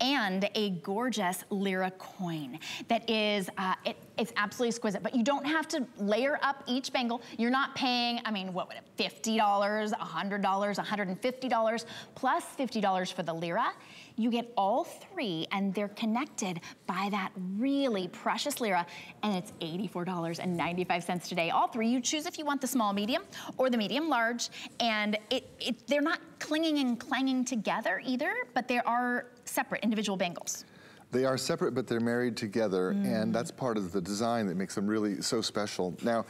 [SPEAKER 1] and a gorgeous Lira coin that is, uh, it, it's absolutely exquisite, but you don't have to layer up each bangle. You're not paying, I mean, what would it, $50, $100, $150, plus $50 for the Lira. You get all three and they're connected by that really precious lira and it's $84.95 today. All three, you choose if you want the small medium or the medium large and it, it, they're not clinging and clanging together either, but they are separate individual bangles.
[SPEAKER 2] They are separate, but they're married together, mm. and that's part of the design that makes them really so special. Now,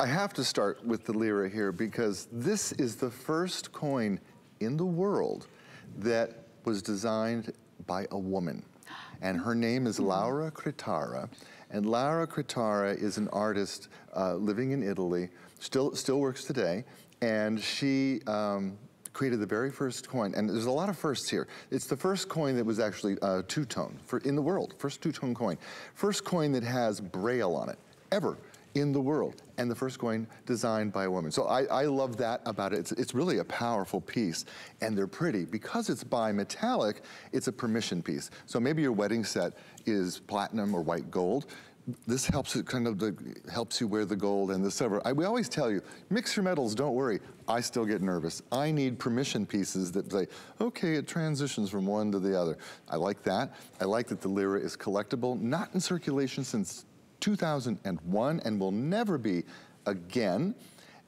[SPEAKER 2] I have to start with the lira here because this is the first coin in the world that was designed by a woman. And her name is Laura Cretara. And Laura Cretara is an artist uh, living in Italy, still, still works today. And she um, created the very first coin, and there's a lot of firsts here. It's the first coin that was actually uh, two-tone for in the world, first two-tone coin. First coin that has braille on it, ever in the world and the first coin designed by a woman. So I, I love that about it. It's, it's, really a powerful piece and they're pretty. Because it's bimetallic, it's a permission piece. So maybe your wedding set is platinum or white gold. This helps it kind of the, helps you wear the gold and the silver. I, we always tell you, mix your metals, don't worry. I still get nervous. I need permission pieces that say, okay, it transitions from one to the other. I like that. I like that the lira is collectible, not in circulation since 2001 and will never be again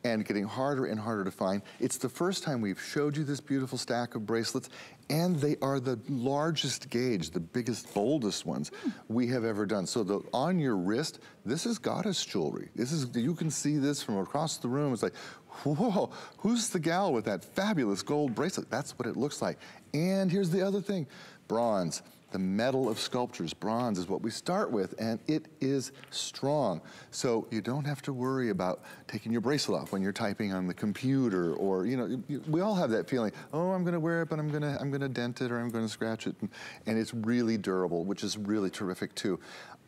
[SPEAKER 2] and getting harder and harder to find. It's the first time we've showed you this beautiful stack of bracelets and they are the largest gauge, the biggest, boldest ones hmm. we have ever done. So the, on your wrist, this is goddess jewelry. This is, you can see this from across the room. It's like, whoa, who's the gal with that fabulous gold bracelet? That's what it looks like. And here's the other thing, bronze. The metal of sculptures, bronze is what we start with, and it is strong. So you don't have to worry about taking your bracelet off when you're typing on the computer, or you know, we all have that feeling. Oh, I'm going to wear it, but I'm going to I'm going to dent it or I'm going to scratch it, and, and it's really durable, which is really terrific too.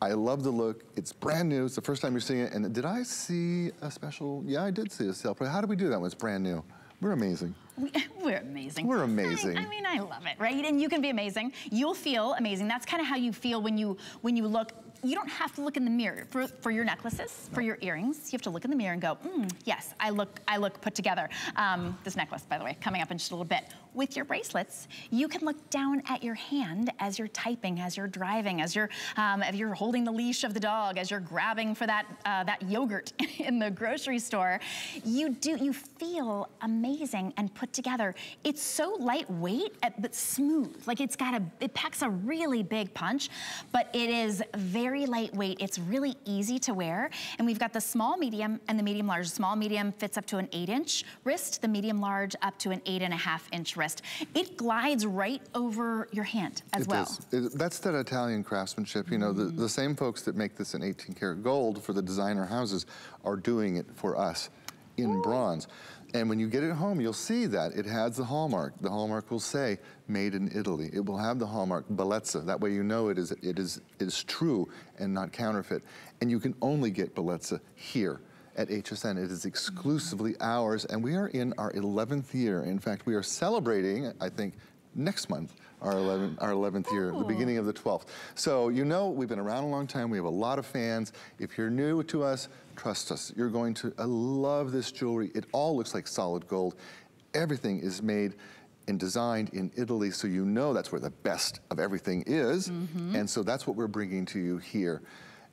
[SPEAKER 2] I love the look. It's brand new. It's the first time you're seeing it. And did I see a special? Yeah, I did see a sale. How do we do that when it's brand new? We're amazing.
[SPEAKER 1] We, are amazing.
[SPEAKER 2] We're amazing.
[SPEAKER 1] I, I, mean, I love it, right? And you can be amazing. You'll feel amazing. That's kind of how you feel when you when you look you don't have to look in the mirror for, for your necklaces, for your earrings. You have to look in the mirror and go, mm, yes, I look, I look put together. Um, this necklace, by the way, coming up in just a little bit. With your bracelets, you can look down at your hand as you're typing, as you're driving, as you're, um, you're holding the leash of the dog, as you're grabbing for that, uh, that yogurt in the grocery store. You do, you feel amazing and put together. It's so lightweight, uh, but smooth. Like it's got a, it packs a really big punch, but it is very very lightweight. It's really easy to wear. And we've got the small, medium, and the medium large. Small, medium fits up to an eight inch wrist. The medium large up to an eight and a half inch wrist. It glides right over your hand as
[SPEAKER 2] it
[SPEAKER 1] well.
[SPEAKER 2] It, that's that Italian craftsmanship. You know, mm. the, the same folks that make this in 18 karat gold for the designer houses are doing it for us in Ooh. bronze. And when you get it home, you'll see that it has the hallmark. The hallmark will say, made in Italy. It will have the hallmark, bellezza. That way you know it is, it is, it is true and not counterfeit. And you can only get bellezza here at HSN. It is exclusively ours, and we are in our 11th year. In fact, we are celebrating, I think, next month, our 11th, our 11th year, the beginning of the 12th. So you know we've been around a long time. We have a lot of fans. If you're new to us, trust us. You're going to I love this jewelry. It all looks like solid gold. Everything is made and designed in Italy, so you know that's where the best of everything is. Mm -hmm. And so that's what we're bringing to you here.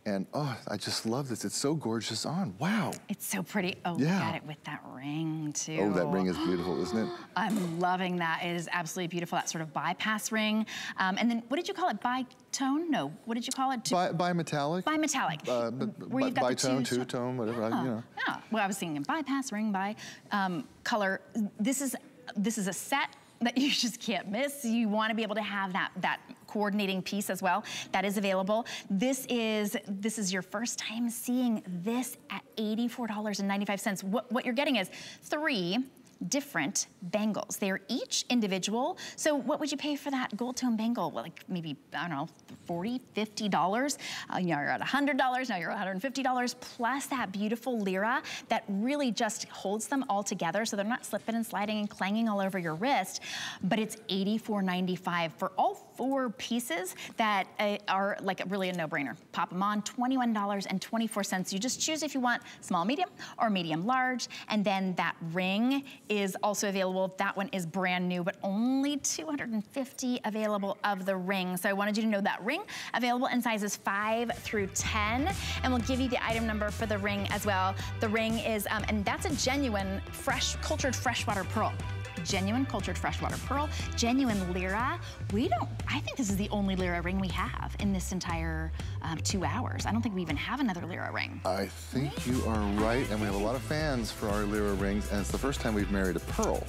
[SPEAKER 2] And oh, I just love this. It's so gorgeous on. Wow.
[SPEAKER 1] It's so pretty. Oh, yeah. look at it with that ring too.
[SPEAKER 2] Oh, that ring is beautiful, isn't it?
[SPEAKER 1] I'm loving that. It is absolutely beautiful, that sort of bypass ring. Um, and then what did you call it? Bi-tone? No, what did you call it?
[SPEAKER 2] Bi bimetallic?
[SPEAKER 1] Bimetallic. Uh,
[SPEAKER 2] Where you've got bi-tone, two-tone, whatever,
[SPEAKER 1] yeah.
[SPEAKER 2] you know.
[SPEAKER 1] Yeah, well, I was thinking a bypass, ring, by, um, color. This is, this is a set that you just can't miss. You wanna be able to have that, that coordinating piece as well. That is available. This is, this is your first time seeing this at $84.95. What, what you're getting is three different bangles. They're each individual. So what would you pay for that gold tone bangle? Well, like maybe, I don't know, 40, $50. Uh, you know, you're at $100, now you're $150, plus that beautiful lira that really just holds them all together so they're not slipping and sliding and clanging all over your wrist. But it's $84.95 for all four pieces that uh, are like really a no-brainer. Pop them on, $21.24. You just choose if you want small, medium, or medium large. And then that ring is also available. That one is brand new, but only 250 available of the ring. So I wanted you to know that ring available in sizes 5 through 10. And we'll give you the item number for the ring as well. The ring is, um, and that's a genuine fresh, cultured freshwater pearl genuine cultured freshwater pearl, genuine lira. We don't, I think this is the only lira ring we have in this entire um, two hours. I don't think we even have another lira ring.
[SPEAKER 2] I think you are right, and we have a lot of fans for our lira rings, and it's the first time we've married a pearl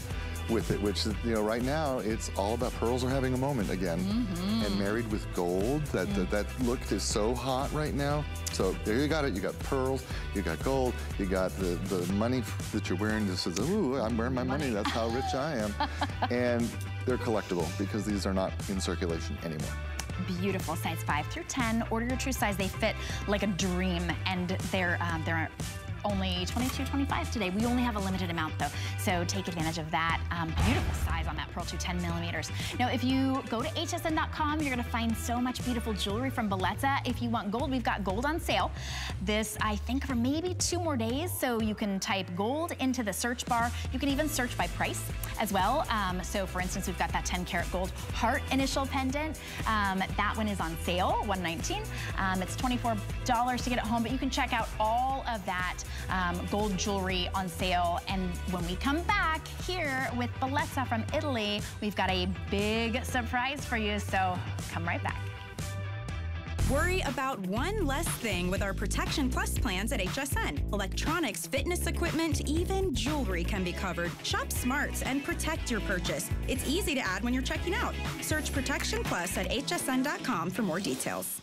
[SPEAKER 2] with it, which, you know, right now it's all about pearls are having a moment again. Mm -hmm. And married with gold, that, mm. that, that look is so hot right now. So there you got it. You got pearls, you got gold, you got the, the money that you're wearing that says, ooh, I'm wearing my money. That's how rich I am. and they're collectible because these are not in circulation anymore
[SPEAKER 1] beautiful size 5 through 10 order your true size they fit like a dream and they're um, they're only 22, 25 today. We only have a limited amount though, so take advantage of that. Um, beautiful size on that Pearl 2 10 millimeters. Now, if you go to hsn.com, you're gonna find so much beautiful jewelry from Bellezza. If you want gold, we've got gold on sale. This, I think, for maybe two more days, so you can type gold into the search bar. You can even search by price as well. Um, so for instance, we've got that 10 karat gold heart initial pendant. Um, that one is on sale, 119. Um, it's $24 to get it home, but you can check out all of that um, gold jewelry on sale. And when we come back here with Bellezza from Italy, we've got a big surprise for you. So come right back.
[SPEAKER 3] Worry about one less thing with our Protection Plus plans at HSN. Electronics, fitness equipment, even jewelry can be covered. Shop smart and protect your purchase. It's easy to add when you're checking out. Search Protection Plus at hsn.com for more details.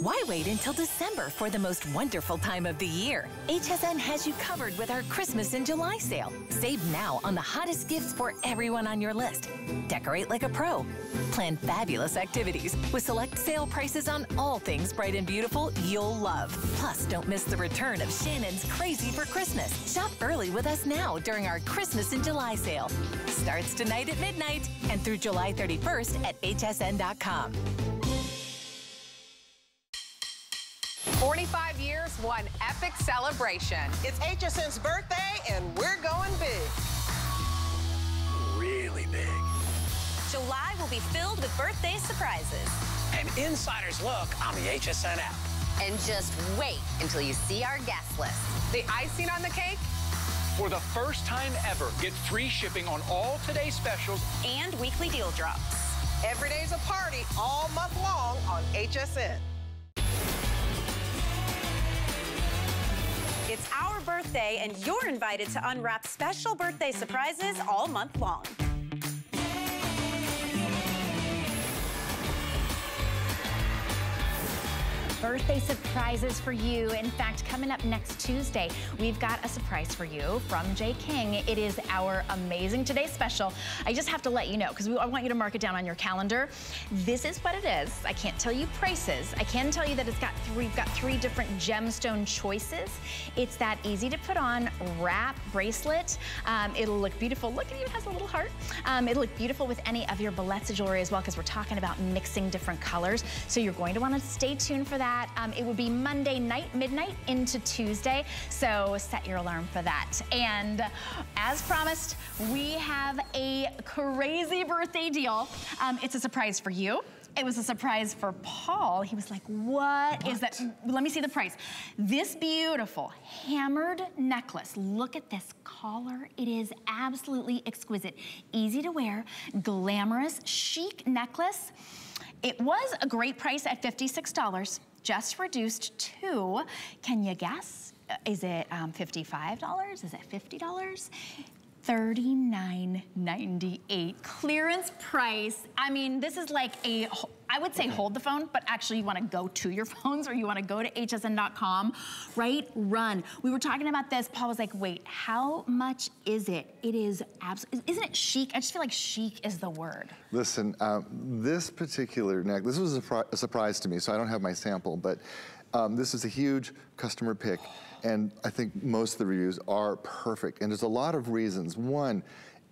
[SPEAKER 4] Why wait until December for the most wonderful time of the year? HSN has you covered with our Christmas in July sale. Save now on the hottest gifts for everyone on your list. Decorate like a pro. Plan fabulous activities with select sale prices on all things bright and beautiful you'll love. Plus, don't miss the return of Shannon's Crazy for Christmas. Shop early with us now during our Christmas in July sale. Starts tonight at midnight and through July 31st at hsn.com.
[SPEAKER 5] 45 years, one epic celebration.
[SPEAKER 6] It's HSN's birthday, and we're going big.
[SPEAKER 7] Really big.
[SPEAKER 8] July will be filled with birthday surprises.
[SPEAKER 7] An insider's look on the HSN app.
[SPEAKER 8] And just wait until you see our guest list.
[SPEAKER 5] The icing on the cake?
[SPEAKER 7] For the first time ever, get free shipping on all today's specials
[SPEAKER 8] and weekly deal drops.
[SPEAKER 6] Every day's a party all month long on HSN.
[SPEAKER 8] It's our birthday, and you're invited to unwrap special birthday surprises all month long.
[SPEAKER 1] Birthday surprises for you. In fact, coming up next Tuesday, we've got a surprise for you from Jay King. It is our Amazing Today special. I just have to let you know, because I want you to mark it down on your calendar. This is what it is. I can't tell you prices. I can tell you that it's got three, we've got three different gemstone choices. It's that easy to put on wrap bracelet. Um, it'll look beautiful. Look, it even has a little heart. Um, it'll look beautiful with any of your Bellezza jewelry as well, because we're talking about mixing different colors. So you're going to want to stay tuned for that that. Um, it would be Monday night, midnight into Tuesday. So set your alarm for that. And as promised, we have a crazy birthday deal. Um, it's a surprise for you. It was a surprise for Paul. He was like, what, what is that? Let me see the price. This beautiful hammered necklace. Look at this collar. It is absolutely exquisite. Easy to wear, glamorous, chic necklace. It was a great price at $56, just reduced to, can you guess? Is it um, $55? Is it $50? $39.98. Clearance price. I mean, this is like a, I would say hold the phone, but actually you wanna go to your phones or you wanna go to hsn.com, right? Run. We were talking about this. Paul was like, wait, how much is it? It is absolutely, isn't it chic? I just feel like chic is the word.
[SPEAKER 2] Listen, uh, this particular neck, this was a, a surprise to me, so I don't have my sample, but um, this is a huge customer pick, and I think most of the reviews are perfect. And there's a lot of reasons. One,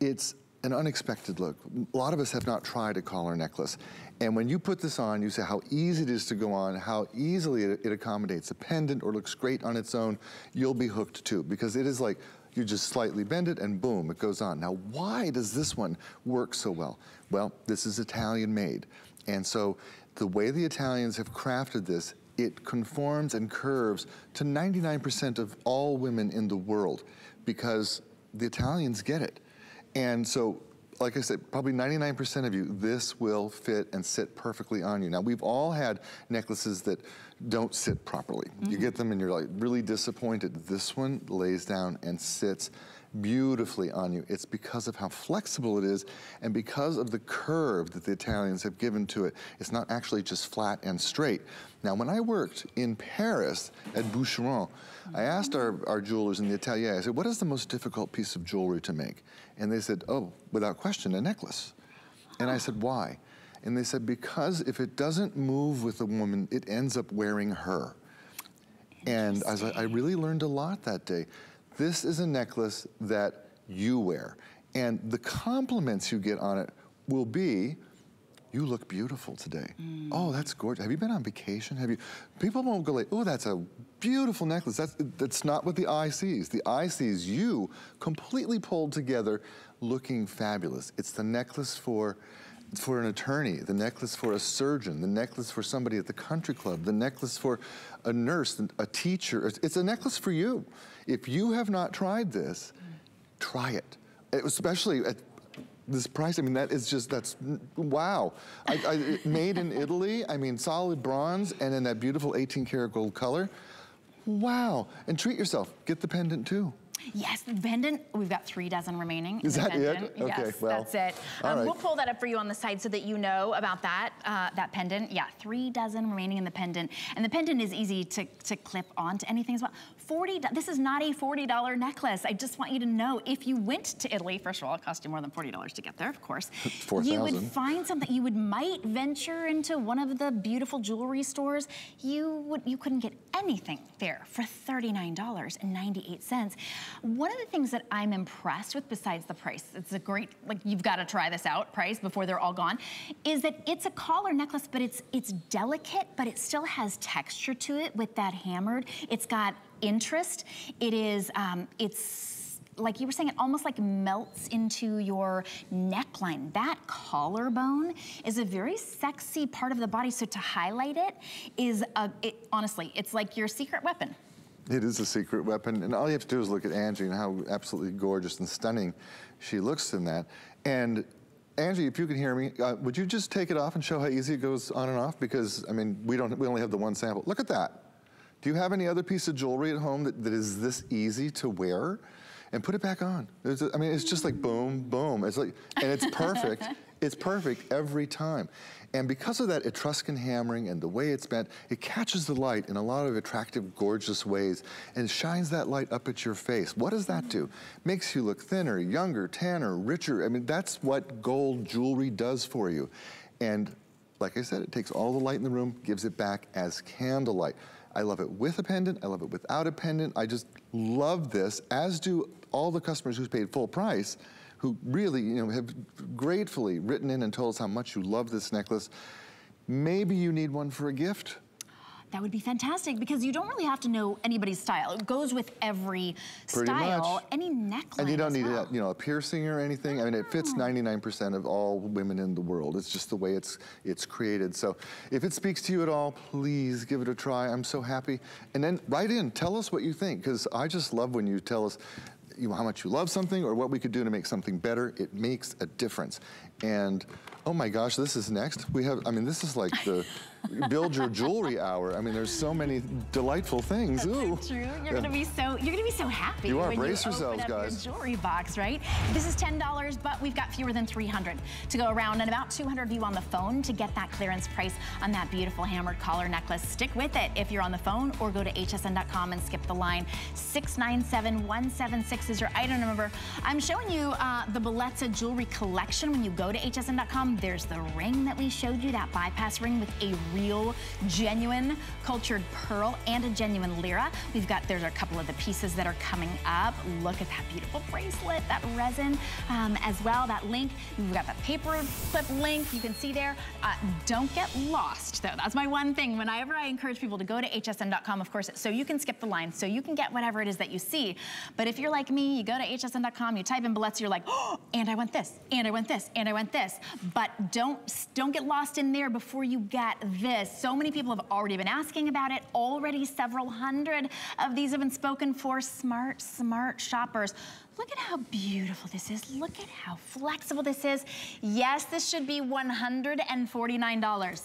[SPEAKER 2] it's an unexpected look. A lot of us have not tried a collar necklace. And when you put this on, you say how easy it is to go on, how easily it, it accommodates a pendant or looks great on its own, you'll be hooked too. Because it is like, you just slightly bend it and boom, it goes on. Now, why does this one work so well? Well, this is Italian made. And so the way the Italians have crafted this it conforms and curves to 99% of all women in the world because the Italians get it. And so, like I said, probably 99% of you, this will fit and sit perfectly on you. Now, we've all had necklaces that don't sit properly. Mm -hmm. You mm-hmm. get them and you're like really disappointed. This one lays down and sits beautifully on you. It's because of how flexible it is and because of the curve that the Italians have given to it. It's not actually just flat and straight. Now, when I worked in Paris at Boucheron, I asked our, our jewelers in the atelier, I said, what is the most difficult piece of jewelry to make? And they said, oh, without question, a necklace. And I said, why? And they said, because if it doesn't move with a woman, it ends up wearing her. And I was I really learned a lot that day. This is a necklace that you wear. And the compliments you get on it will be, you look beautiful today. Mm. Oh, that's gorgeous. Have you been on vacation? Have you? People won't go like, oh, that's a beautiful necklace. That's, that's not what the eye sees. The eye sees you completely pulled together looking fabulous. It's the necklace for for an attorney, the necklace for a surgeon, the necklace for somebody at the country club, the necklace for a nurse, a teacher. It's a necklace for you. If you have not tried this, try it. Especially at this price, I mean, that is just, that's, wow. I, I, made in Italy, I mean, solid bronze and in that beautiful 18 karat gold color. Wow. And treat yourself. Get the pendant too.
[SPEAKER 1] Yes, the pendant, we've got three dozen remaining.
[SPEAKER 2] Is that
[SPEAKER 1] pendant.
[SPEAKER 2] it? Okay,
[SPEAKER 1] yes,
[SPEAKER 2] well,
[SPEAKER 1] that's it. Um, right. We'll pull that up for you on the side so that you know about that, uh, that pendant. Yeah, three dozen remaining in the pendant. And the pendant is easy to, to clip onto anything as well. 40, this is not a $40 necklace. I just want you to know, if you went to Italy, first of all, it cost you more than $40 to get there, of course.
[SPEAKER 2] 4,
[SPEAKER 1] you would find something, you would might venture into one of the beautiful jewelry stores. You would, you couldn't get anything there for $39.98. One of the things that I'm impressed with besides the price, it's a great, like you've got to try this out price before they're all gone, is that it's a collar necklace, but it's, it's delicate, but it still has texture to it with that hammered. It's got interest. It is, um, it's like you were saying, it almost like melts into your neckline. That collarbone is a very sexy part of the body. So to highlight it is, a, it, honestly, it's like your secret weapon.
[SPEAKER 2] It is a secret weapon. And all you have to do is look at Angie and how absolutely gorgeous and stunning she looks in that. And Angie, if you can hear me, uh, would you just take it off and show how easy it goes on and off? Because, I mean, we don't, we only have the one sample. Look at that. Do you have any other piece of jewelry at home that, that is this easy to wear? And put it back on. A, I mean, it's just like boom, boom. It's like, and it's perfect. it's perfect every time. And because of that Etruscan hammering and the way it's bent, it catches the light in a lot of attractive, gorgeous ways and shines that light up at your face. What does that do? Makes you look thinner, younger, tanner, richer. I mean, that's what gold jewelry does for you. And like I said, it takes all the light in the room, gives it back as candlelight. I love it with a pendant. I love it without a pendant. I just love this, as do all the customers who's paid full price, who really you know, have gratefully written in and told us how much you love this necklace. Maybe you need one for a gift.
[SPEAKER 1] That would be fantastic because you don't really have to know anybody's style. It goes with every
[SPEAKER 2] Pretty
[SPEAKER 1] style,
[SPEAKER 2] much.
[SPEAKER 1] any neckline
[SPEAKER 2] And you don't need
[SPEAKER 1] well.
[SPEAKER 2] a, you know, a piercing or anything. I mean, it fits hmm. 99% of all women in the world. It's just the way it's it's created. So if it speaks to you at all, please give it a try. I'm so happy. And then write in, tell us what you think, because I just love when you tell us you know, how much you love something or what we could do to make something better. It makes a difference. And oh my gosh, this is next. We have, I mean, this is like the build your jewelry hour. I mean, there's so many delightful things. Ooh.
[SPEAKER 1] True. You're
[SPEAKER 2] Yeah.
[SPEAKER 1] gonna be so you're gonna be so happy.
[SPEAKER 2] You are.
[SPEAKER 1] when
[SPEAKER 2] Brace
[SPEAKER 1] you
[SPEAKER 2] yourselves,
[SPEAKER 1] open up
[SPEAKER 2] guys.
[SPEAKER 1] Your jewelry box, right? This is ten dollars, but we've got fewer than 300 to go around, and about 200 of you on the phone to get that clearance price on that beautiful hammered collar necklace. Stick with it if you're on the phone, or go to hsn.com and skip the line. 697176 is your item number. I'm showing you uh, the Bellezza jewelry collection. When you go to hsn.com, there's the ring that we showed you, that bypass ring with a real, genuine cultured pearl and a genuine lira. We've got, there's a couple of the pieces that are coming up. Look at that beautiful bracelet, that resin um, as well, that link. We've got that paper clip link you can see there. Uh, don't get lost though. That's my one thing. Whenever I encourage people to go to hsn.com, of course, so you can skip the line, so you can get whatever it is that you see. But if you're like me, you go to hsn.com, you type in Bellezza, you're like, oh, and I want this, and I want this, and I want this. But don't, don't get lost in there before you get this. So many people have already been asking about it. Already several hundred of these have been spoken for. Smart, smart shoppers. Look at how beautiful this is. Look at how flexible this is. Yes, this should be $149.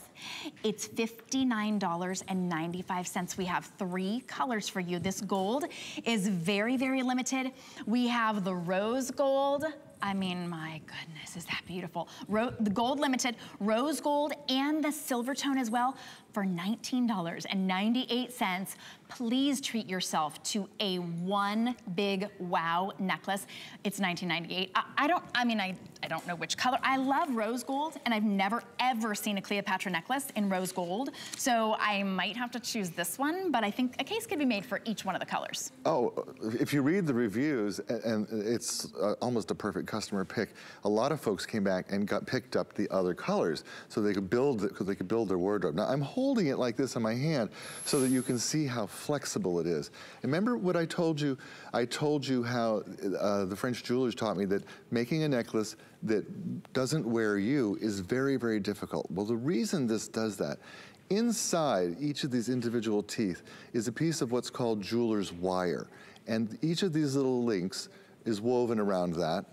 [SPEAKER 1] It's $59.95. We have three colors for you. This gold is very, very limited. We have the rose gold. I mean, my goodness, is that beautiful. Ro the gold limited, rose gold, and the silver tone as well for $19.98. Please treat yourself to a one big wow necklace. It's $19.98. I, I don't, I mean, I, I don't know which color. I love rose gold, and I've never ever seen a Cleopatra necklace in rose gold. So I might have to choose this one, but I think a case could be made for each one of the colors.
[SPEAKER 2] Oh, if you read the reviews, and it's uh, almost a perfect customer pick, a lot of folks came back and got picked up the other colors so they could build so they could build their wardrobe. Now I'm holding it like this in my hand so that you can see how flexible it is. Remember what I told you? I told you how uh, the French jewelers taught me that making a necklace that doesn't wear you is very, very difficult. Well, the reason this does that Inside each of these individual teeth is a piece of what's called jeweler's wire. And each of these little links is woven around that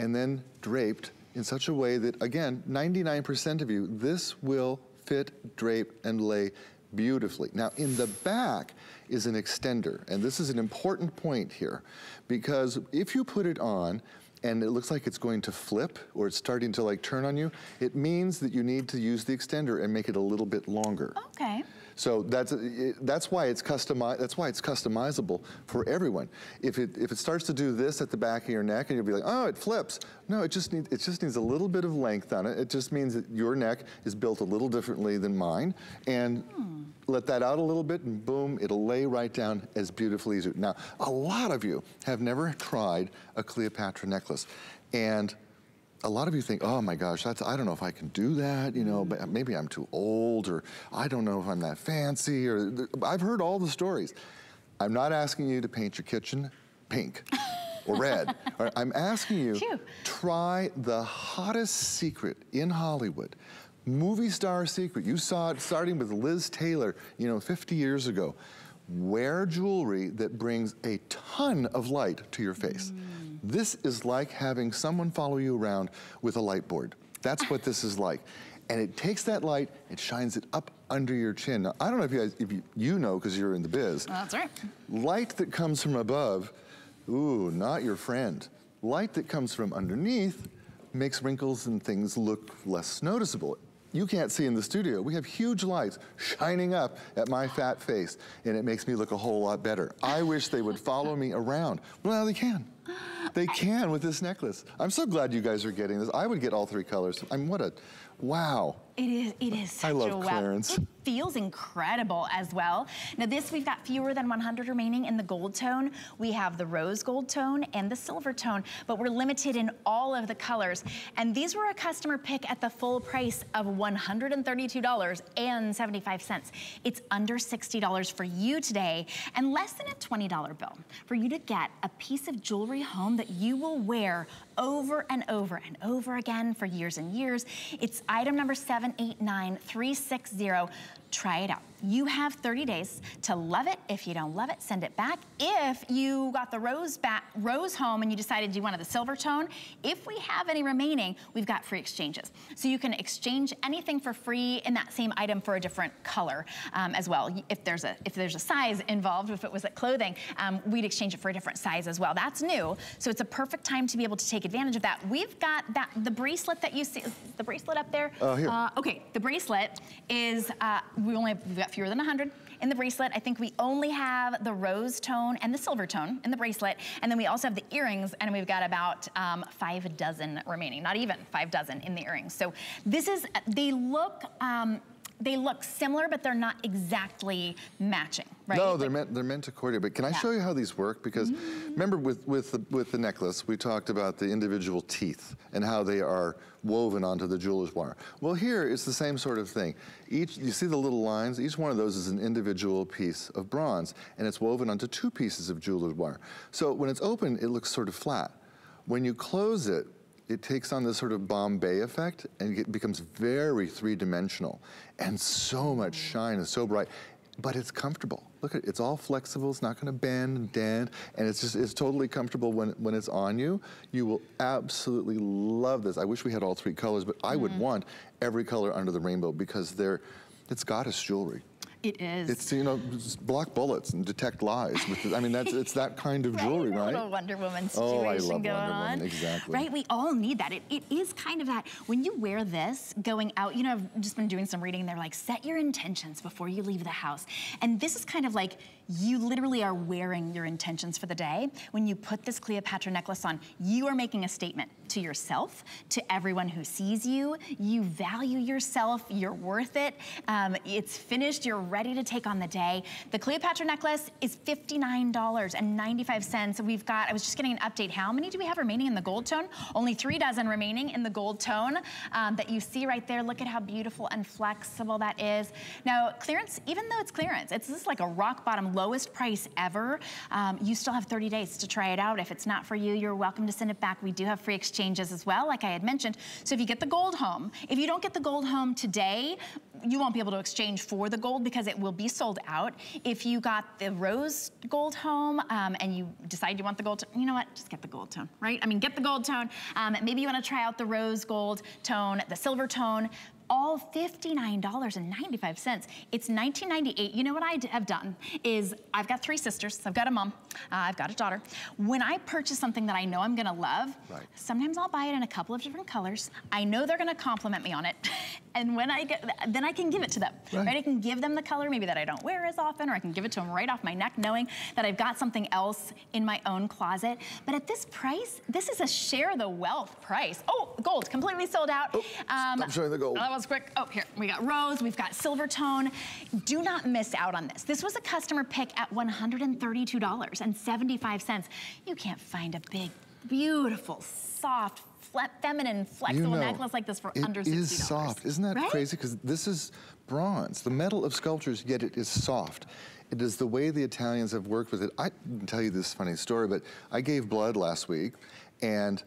[SPEAKER 2] and then draped in such a way that, again, 99% of you, this will fit, drape, and lay beautifully. Now, in the back is an extender, and this is an important point here because if you put it on, and it looks like it's going to flip or it's starting to like turn on you, it means that you need to use the extender and make it a little bit longer.
[SPEAKER 1] Okay.
[SPEAKER 2] So that's that's why it's customi that's why it's customizable for everyone. If it if it starts to do this at the back of your neck and you'll be like, oh, it flips. No, it just needs it just needs a little bit of length on it. It just means that your neck is built a little differently than mine, and hmm. let that out a little bit, and boom, it'll lay right down as beautifully as you. Now, a lot of you have never tried a Cleopatra necklace, and a lot of you think, oh my gosh, that's, I don't know if I can do that, you know, mm-hmm. but maybe I'm too old, or I don't know if I'm that fancy, or I've heard all the stories. I'm not asking you to paint your kitchen pink or red. Right, I'm asking you,
[SPEAKER 1] Phew.
[SPEAKER 2] try the hottest secret in Hollywood. Movie star secret. You saw it starting with Liz Taylor, you know, 50 years ago. Wear jewelry that brings a ton of light to your face. Mm. This is like having someone follow you around with a light board. That's what this is like. And it takes that light it shines it up under your chin. Now, I don't know if you guys, if you, you know, because you're in the biz.
[SPEAKER 1] That's right.
[SPEAKER 2] Light that comes from above, ooh, not your friend. Light that comes from underneath makes wrinkles and things look less noticeable. You can't see in the studio. We have huge lights shining up at my fat face, and it makes me look a whole lot better. I wish they would follow me around. Well, now they can. They can with this necklace. I'm so glad you guys are getting this. I would get all three colors. I'm what a, wow.
[SPEAKER 1] It is, it is such
[SPEAKER 2] I love
[SPEAKER 1] a wow.
[SPEAKER 2] clearance.
[SPEAKER 1] It feels incredible as well. Now this, we've got fewer than 100 remaining in the gold tone. We have the rose gold tone and the silver tone, but we're limited in all of the colors. And these were a customer pick at the full price of $132.75. It's under $60 for you today and less than a $20 bill for you to get a piece of jewelry home that you will wear over and over and over again for years and years. It's item number 789360. Try it out. You have 30 days to love it. If you don't love it, send it back. If you got the rose back, rose home and you decided you wanted the silver tone, if we have any remaining, we've got free exchanges. So you can exchange anything for free in that same item for a different color um, as well. If there's a if there's a size involved, if it was at clothing, um, we'd exchange it for a different size as well. That's new. So it's a perfect time to be able to take advantage of that. We've got that the bracelet that you see, the bracelet up there.
[SPEAKER 2] Oh, here.
[SPEAKER 1] Uh, okay, the bracelet is uh, we only we've got fewer than 100 in the bracelet. I think we only have the rose tone and the silver tone in the bracelet. And then we also have the earrings and we've got about um, five dozen remaining, not even five dozen in the earrings. So this is, they look, um, they look similar, but they're not exactly matching, right?
[SPEAKER 2] No, they're
[SPEAKER 1] Like-
[SPEAKER 2] meant they're meant to coordinate. But can I show you how these work? Because mm-hmm. remember, with with the, with the necklace, we talked about the individual teeth and how they are woven onto the jeweler's wire. Well, here it's the same sort of thing. Each you see the little lines. Each one of those is an individual piece of bronze, and it's woven onto two pieces of jeweler's wire. So when it's open, it looks sort of flat. When you close it, it takes on this sort of bombé effect and it becomes very three-dimensional and so much mm. shine and so bright, but it's comfortable. Look at it, it's all flexible, it's not gonna bend and dent, and it's just, it's totally comfortable when, when it's on you. You will absolutely love this. I wish we had all three colors, but I would mm. want every color under the rainbow because they're, it's goddess jewelry.
[SPEAKER 1] It is.
[SPEAKER 2] It's, you know, block bullets and detect lies. With I mean, that's, it's that kind of jewelry, right?
[SPEAKER 1] little Wonder Woman
[SPEAKER 2] Oh, I love
[SPEAKER 1] going
[SPEAKER 2] Wonder
[SPEAKER 1] on.
[SPEAKER 2] Woman, exactly.
[SPEAKER 1] Right, we all need that. It, it is kind of that, when you wear this going out, you know, I've just been doing some reading, they're like, set your intentions before you leave the house. And this is kind of like, you literally are wearing your intentions for the day. When you put this Cleopatra necklace on, you are making a statement to yourself, to everyone who sees you. You value yourself, you're worth it. Um, it's finished, you're ready to take on the day. The Cleopatra necklace is $59.95. We've got, I was just getting an update. How many do we have remaining in the gold tone? Only three dozen remaining in the gold tone um, that you see right there. Look at how beautiful and flexible that is. Now, clearance, even though it's clearance, it's is like a rock bottom lowest price ever. Um, you still have 30 days to try it out. If it's not for you, you're welcome to send it back. We do have free exchanges as well, like I had mentioned. So if you get the gold home, if you don't get the gold home today, you won't be able to exchange for the gold because it will be sold out. If you got the rose gold home um, and you decide you want the gold, you know what, just get the gold tone, right? I mean, get the gold tone. Um, maybe you wanna try out the rose gold tone, the silver tone, all $59.95. It's $19.98. You know what I have done is I've got three sisters. I've got a mom. Uh, I've got a daughter. When I purchase something that I know I'm gonna love,
[SPEAKER 2] Right.
[SPEAKER 1] sometimes I'll buy it in a couple of different colors. I know they're gonna compliment me on it. And when I get, then I can give it to them,
[SPEAKER 2] Right.
[SPEAKER 1] right? I can give them the color maybe that I don't wear as often, or I can give it to them right off my neck knowing that I've got something else in my own closet. But at this price, this is a share the wealth price. Oh, gold, completely sold out.
[SPEAKER 2] Oh, um, stop showing the gold.
[SPEAKER 1] Oh, that was quick. Oh, here, we got rose, we've got silver tone. Do not miss out on this. This was a customer pick at $132.75. You can't find a big, beautiful, soft, fle- feminine, flexible necklace like this for under $60.
[SPEAKER 2] is soft. Isn't that
[SPEAKER 1] Right?
[SPEAKER 2] crazy? Because this is bronze, the metal of sculptures, yet it is soft. It is the way the Italians have worked with it. I can tell you this funny story, but I gave blood last week, and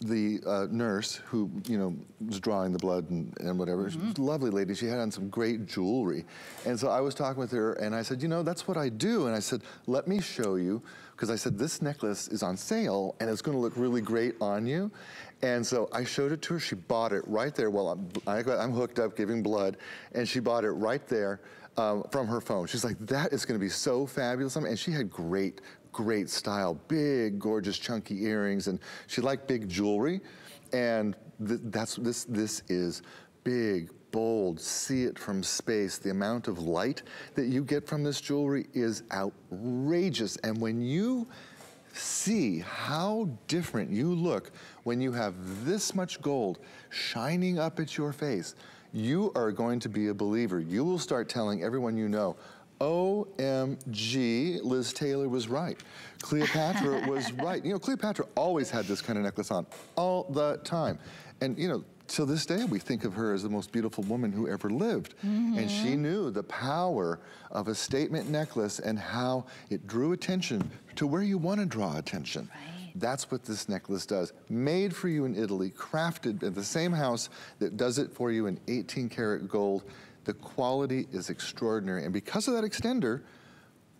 [SPEAKER 2] the uh, nurse who, you know, was drawing the blood and, and whatever, she was a lovely lady. She had on some great jewelry. And so I was talking with her and I said, you know, that's what I do. And I said, let me show you, because I said, this necklace is on sale and it's gonna look really great on you. And so I showed it to her. She bought it right there. Well, I'm, I'm hooked up giving blood, and she bought it right there um, from her phone. She's like, that is going to be so fabulous. And she had great, great style, big, gorgeous, chunky earrings, and she liked big jewelry. And th- that's this. This is big, bold. See it from space. The amount of light that you get from this jewelry is outrageous. And when you see how different you look when you have this much gold shining up at your face. you are going to be a believer. You will start telling everyone you know, OMG, Liz Taylor was right. Cleopatra was right. You know, Cleopatra always had this kind of necklace on all the time. And, you know, till this day, we think of her as the most beautiful woman who ever lived. Mm -hmm. And she knew the power of a statement necklace and how it drew attention to where you want to draw attention. Right. That's what this necklace does. Made for you in Italy, crafted at the same house that does it for you in 18 karat gold. The quality is extraordinary. And because of that extender,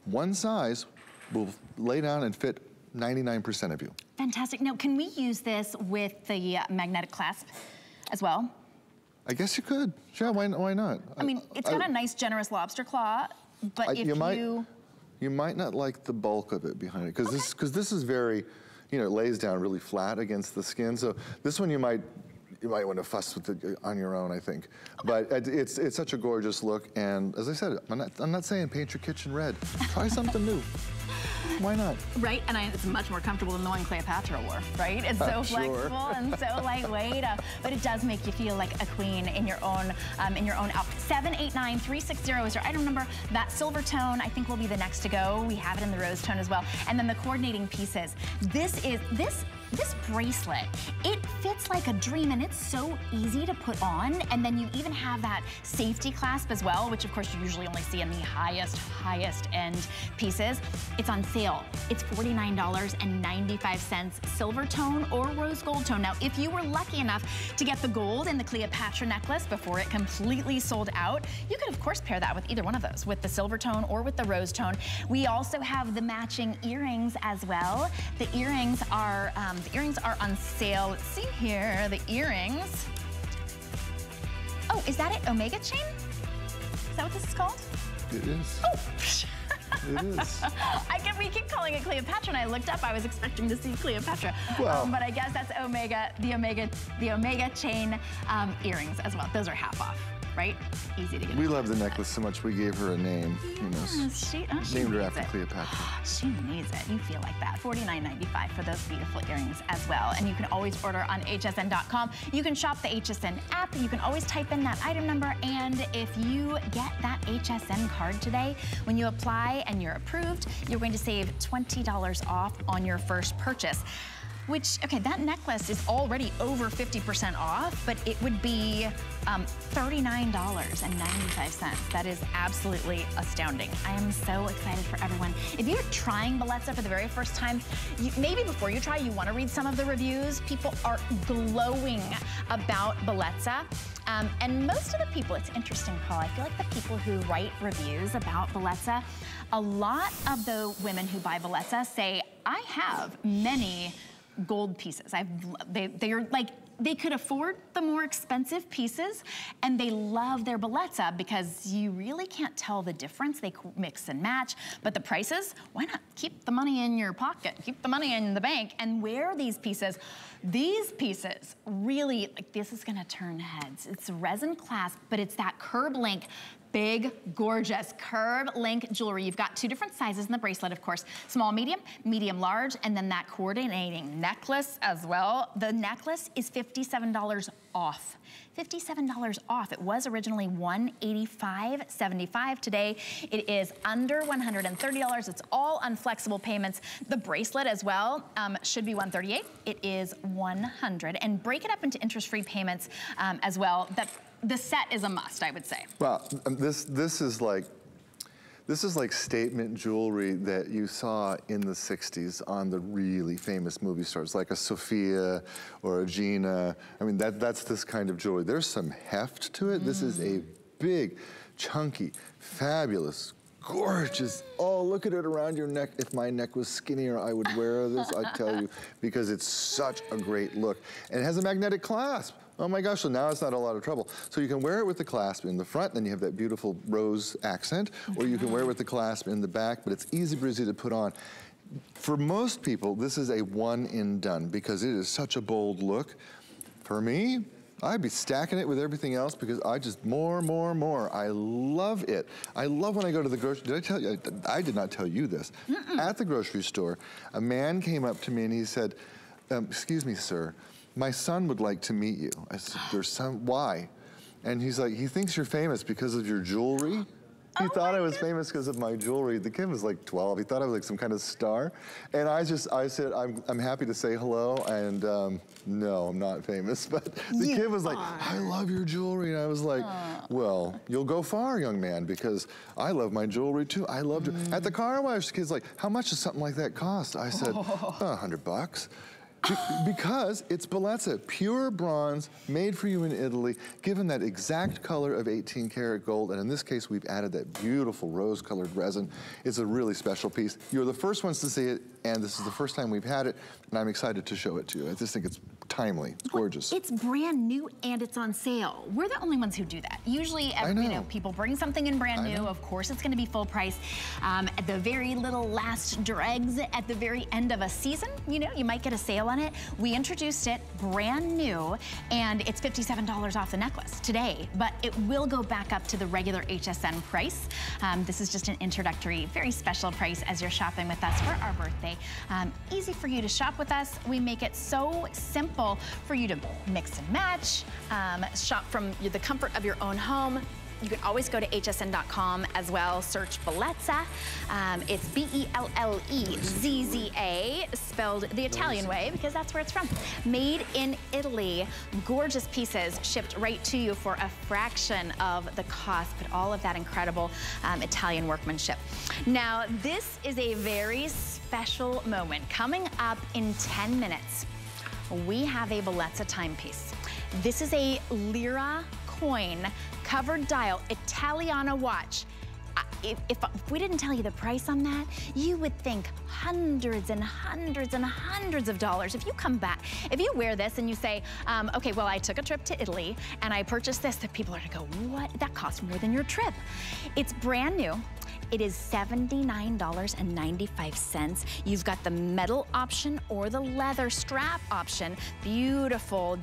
[SPEAKER 2] one size will lay down and fit 99% of you.
[SPEAKER 1] Fantastic. Now, can we use this with the magnetic clasp as well?
[SPEAKER 2] I guess you could. Sure, why, why not?
[SPEAKER 1] I mean, it's got I, a nice, generous lobster claw, but I, if you...
[SPEAKER 2] Might, you might not like the bulk of it behind it, because okay. this, cause this is very, you know, it lays down really flat against the skin. So this one you might you might want to fuss with it uh, on your own, I think. But it's it's such a gorgeous look, and as I said, I'm not I'm not saying paint your kitchen red. Try something new. Why not?
[SPEAKER 1] Right, and I, it's much more comfortable than the one Cleopatra wore, right? It's so flexible and so lightweight, uh, but it does make you feel like a queen in your own um, in your own outfit. 789360 is your item number. That silver tone, I think, will be the next to go. We have it in the rose tone as well. And then the coordinating pieces. This is, this this bracelet, it fits like a dream and it's so easy to put on. And then you even have that safety clasp as well, which of course you usually only see in the highest, highest end pieces. It's on sale. It's $49.95 silver tone or rose gold tone. Now, if you were lucky enough to get the gold in the Cleopatra necklace before it completely sold out, you could of course pair that with either one of those, with the silver tone or with the rose tone. We also have the matching earrings as well. The earrings are um, the earrings are on sale. Let's see here, the earrings. Oh, is that it? Omega chain? Is that what this is called?
[SPEAKER 2] It is.
[SPEAKER 1] Oh,
[SPEAKER 2] it is.
[SPEAKER 1] I get, we keep calling it Cleopatra, and I looked up. I was expecting to see Cleopatra, well, um, but I guess that's Omega, the Omega, the Omega chain um, earrings as well. Those are half off right? Easy to get.
[SPEAKER 2] We love the necklace so much we gave her a name. You know, she, oh, she named her after it. Cleopatra.
[SPEAKER 1] she needs it. You feel like that. $49.95 for those beautiful earrings as well. And you can always order on hsn.com. You can shop the HSN app. You can always type in that item number. And if you get that HSN card today, when you apply and you're approved, you're going to save $20 off on your first purchase which, okay, that necklace is already over 50% off, but it would be um, $39.95. That is absolutely astounding. I am so excited for everyone. If you're trying Bellezza for the very first time, you, maybe before you try, you want to read some of the reviews. People are glowing about Bellezza. Um, and most of the people, it's interesting, Paul, I feel like the people who write reviews about Bellezza, a lot of the women who buy Bellezza say, I have many gold pieces. I've, they, they're like, they could afford the more expensive pieces and they love their Bellezza because you really can't tell the difference. They mix and match, but the prices, why not keep the money in your pocket, keep the money in the bank and wear these pieces. These pieces really, like this is gonna turn heads. It's resin clasp, but it's that curb link big, gorgeous curb link jewelry. You've got two different sizes in the bracelet, of course. Small, medium, medium, large, and then that coordinating necklace as well. The necklace is $57 off. $57 off. It was originally $185.75. Today, it is under $130. It's all unflexible payments. The bracelet as well um, should be 138. It is 100. And break it up into interest-free payments um, as well. That the set is a must, I would say.
[SPEAKER 2] Well, this, this is like, this is like statement jewelry that you saw in the 60s on the really famous movie stars, like a Sophia or a Gina. I mean, that, that's this kind of jewelry. There's some heft to it. Mm. This is a mm. big, chunky, fabulous, gorgeous. Oh, look at it around your neck. If my neck was skinnier, I would wear this, I tell you, because it's such a great look. And it has a magnetic clasp. Oh my gosh, so now it's not a lot of trouble. So you can wear it with the clasp in the front, then you have that beautiful rose accent, or you can wear it with the clasp in the back, but it's easy breezy to put on. For most people, this is a one and done because it is such a bold look. For me, I'd be stacking it with everything else because I just more, more, more. I love it. I love when I go to the grocery. Did I tell you? I did not tell you this. Mm -mm. At the grocery store, a man came up to me and he said, um, "Excuse me, sir." My son would like to meet you. I said, there's some, why? And he's like, he thinks you're famous because of your jewelry. He
[SPEAKER 1] Oh
[SPEAKER 2] thought I was famous because of my jewelry. The kid was like 12. He thought I was like some kind of star. And I just, I said, I'm, I'm happy to say hello. And um, no, I'm not famous. But the
[SPEAKER 1] You
[SPEAKER 2] kid was like, I love your jewelry. And I was like, well, you'll go far, young man, because I love my jewelry too. I loved it. At the car wash, the kid's like, how much does something like that cost? I said, a hundred bucks. Be- because it's Bellezza, pure bronze, made for you in Italy, given that exact color of 18 karat gold, and in this case, we've added that beautiful rose-colored resin. It's a really special piece. You're the first ones to see it, and this is the first time we've had it, and I'm excited to show it to you. I just think it's timely, it's gorgeous.
[SPEAKER 1] It's brand new and it's on sale. We're the only ones who do that. Usually, every, you
[SPEAKER 2] know.
[SPEAKER 1] know, people bring something in brand
[SPEAKER 2] I
[SPEAKER 1] new.
[SPEAKER 2] know.
[SPEAKER 1] Of course, it's going to be full price. Um, at the very little last dregs at the very end of a season, you know, you might get a sale on it. We introduced it brand new, and it's $57 off the necklace today, but it will go back up to the regular HSN price. Um, this is just an introductory, very special price as you're shopping with us for our birthday. Um, easy for you to shop with us. We make it so simple for you to mix and match, um, shop from the comfort of your own home. You can always go to hsn.com as well, search Bellezza. Um, it's B-E-L-L-E-Z-Z-A, spelled the Italian way because that's where it's from. Made in Italy, gorgeous pieces shipped right to you for a fraction of the cost, but all of that incredible um, Italian workmanship. Now, this is a very special moment. Coming up in 10 minutes, we have a Bellezza timepiece. This is a Lira coin covered dial Italiana watch. If, if, if we didn't tell you the price on that, you would think hundreds and hundreds and hundreds of dollars. If you come back, if you wear this and you say, um, okay, well, I took a trip to Italy and I purchased this, the people are gonna go, what? That cost more than your trip. It's brand new. It is $79.95. You've got the metal option or the leather strap option. Beautiful.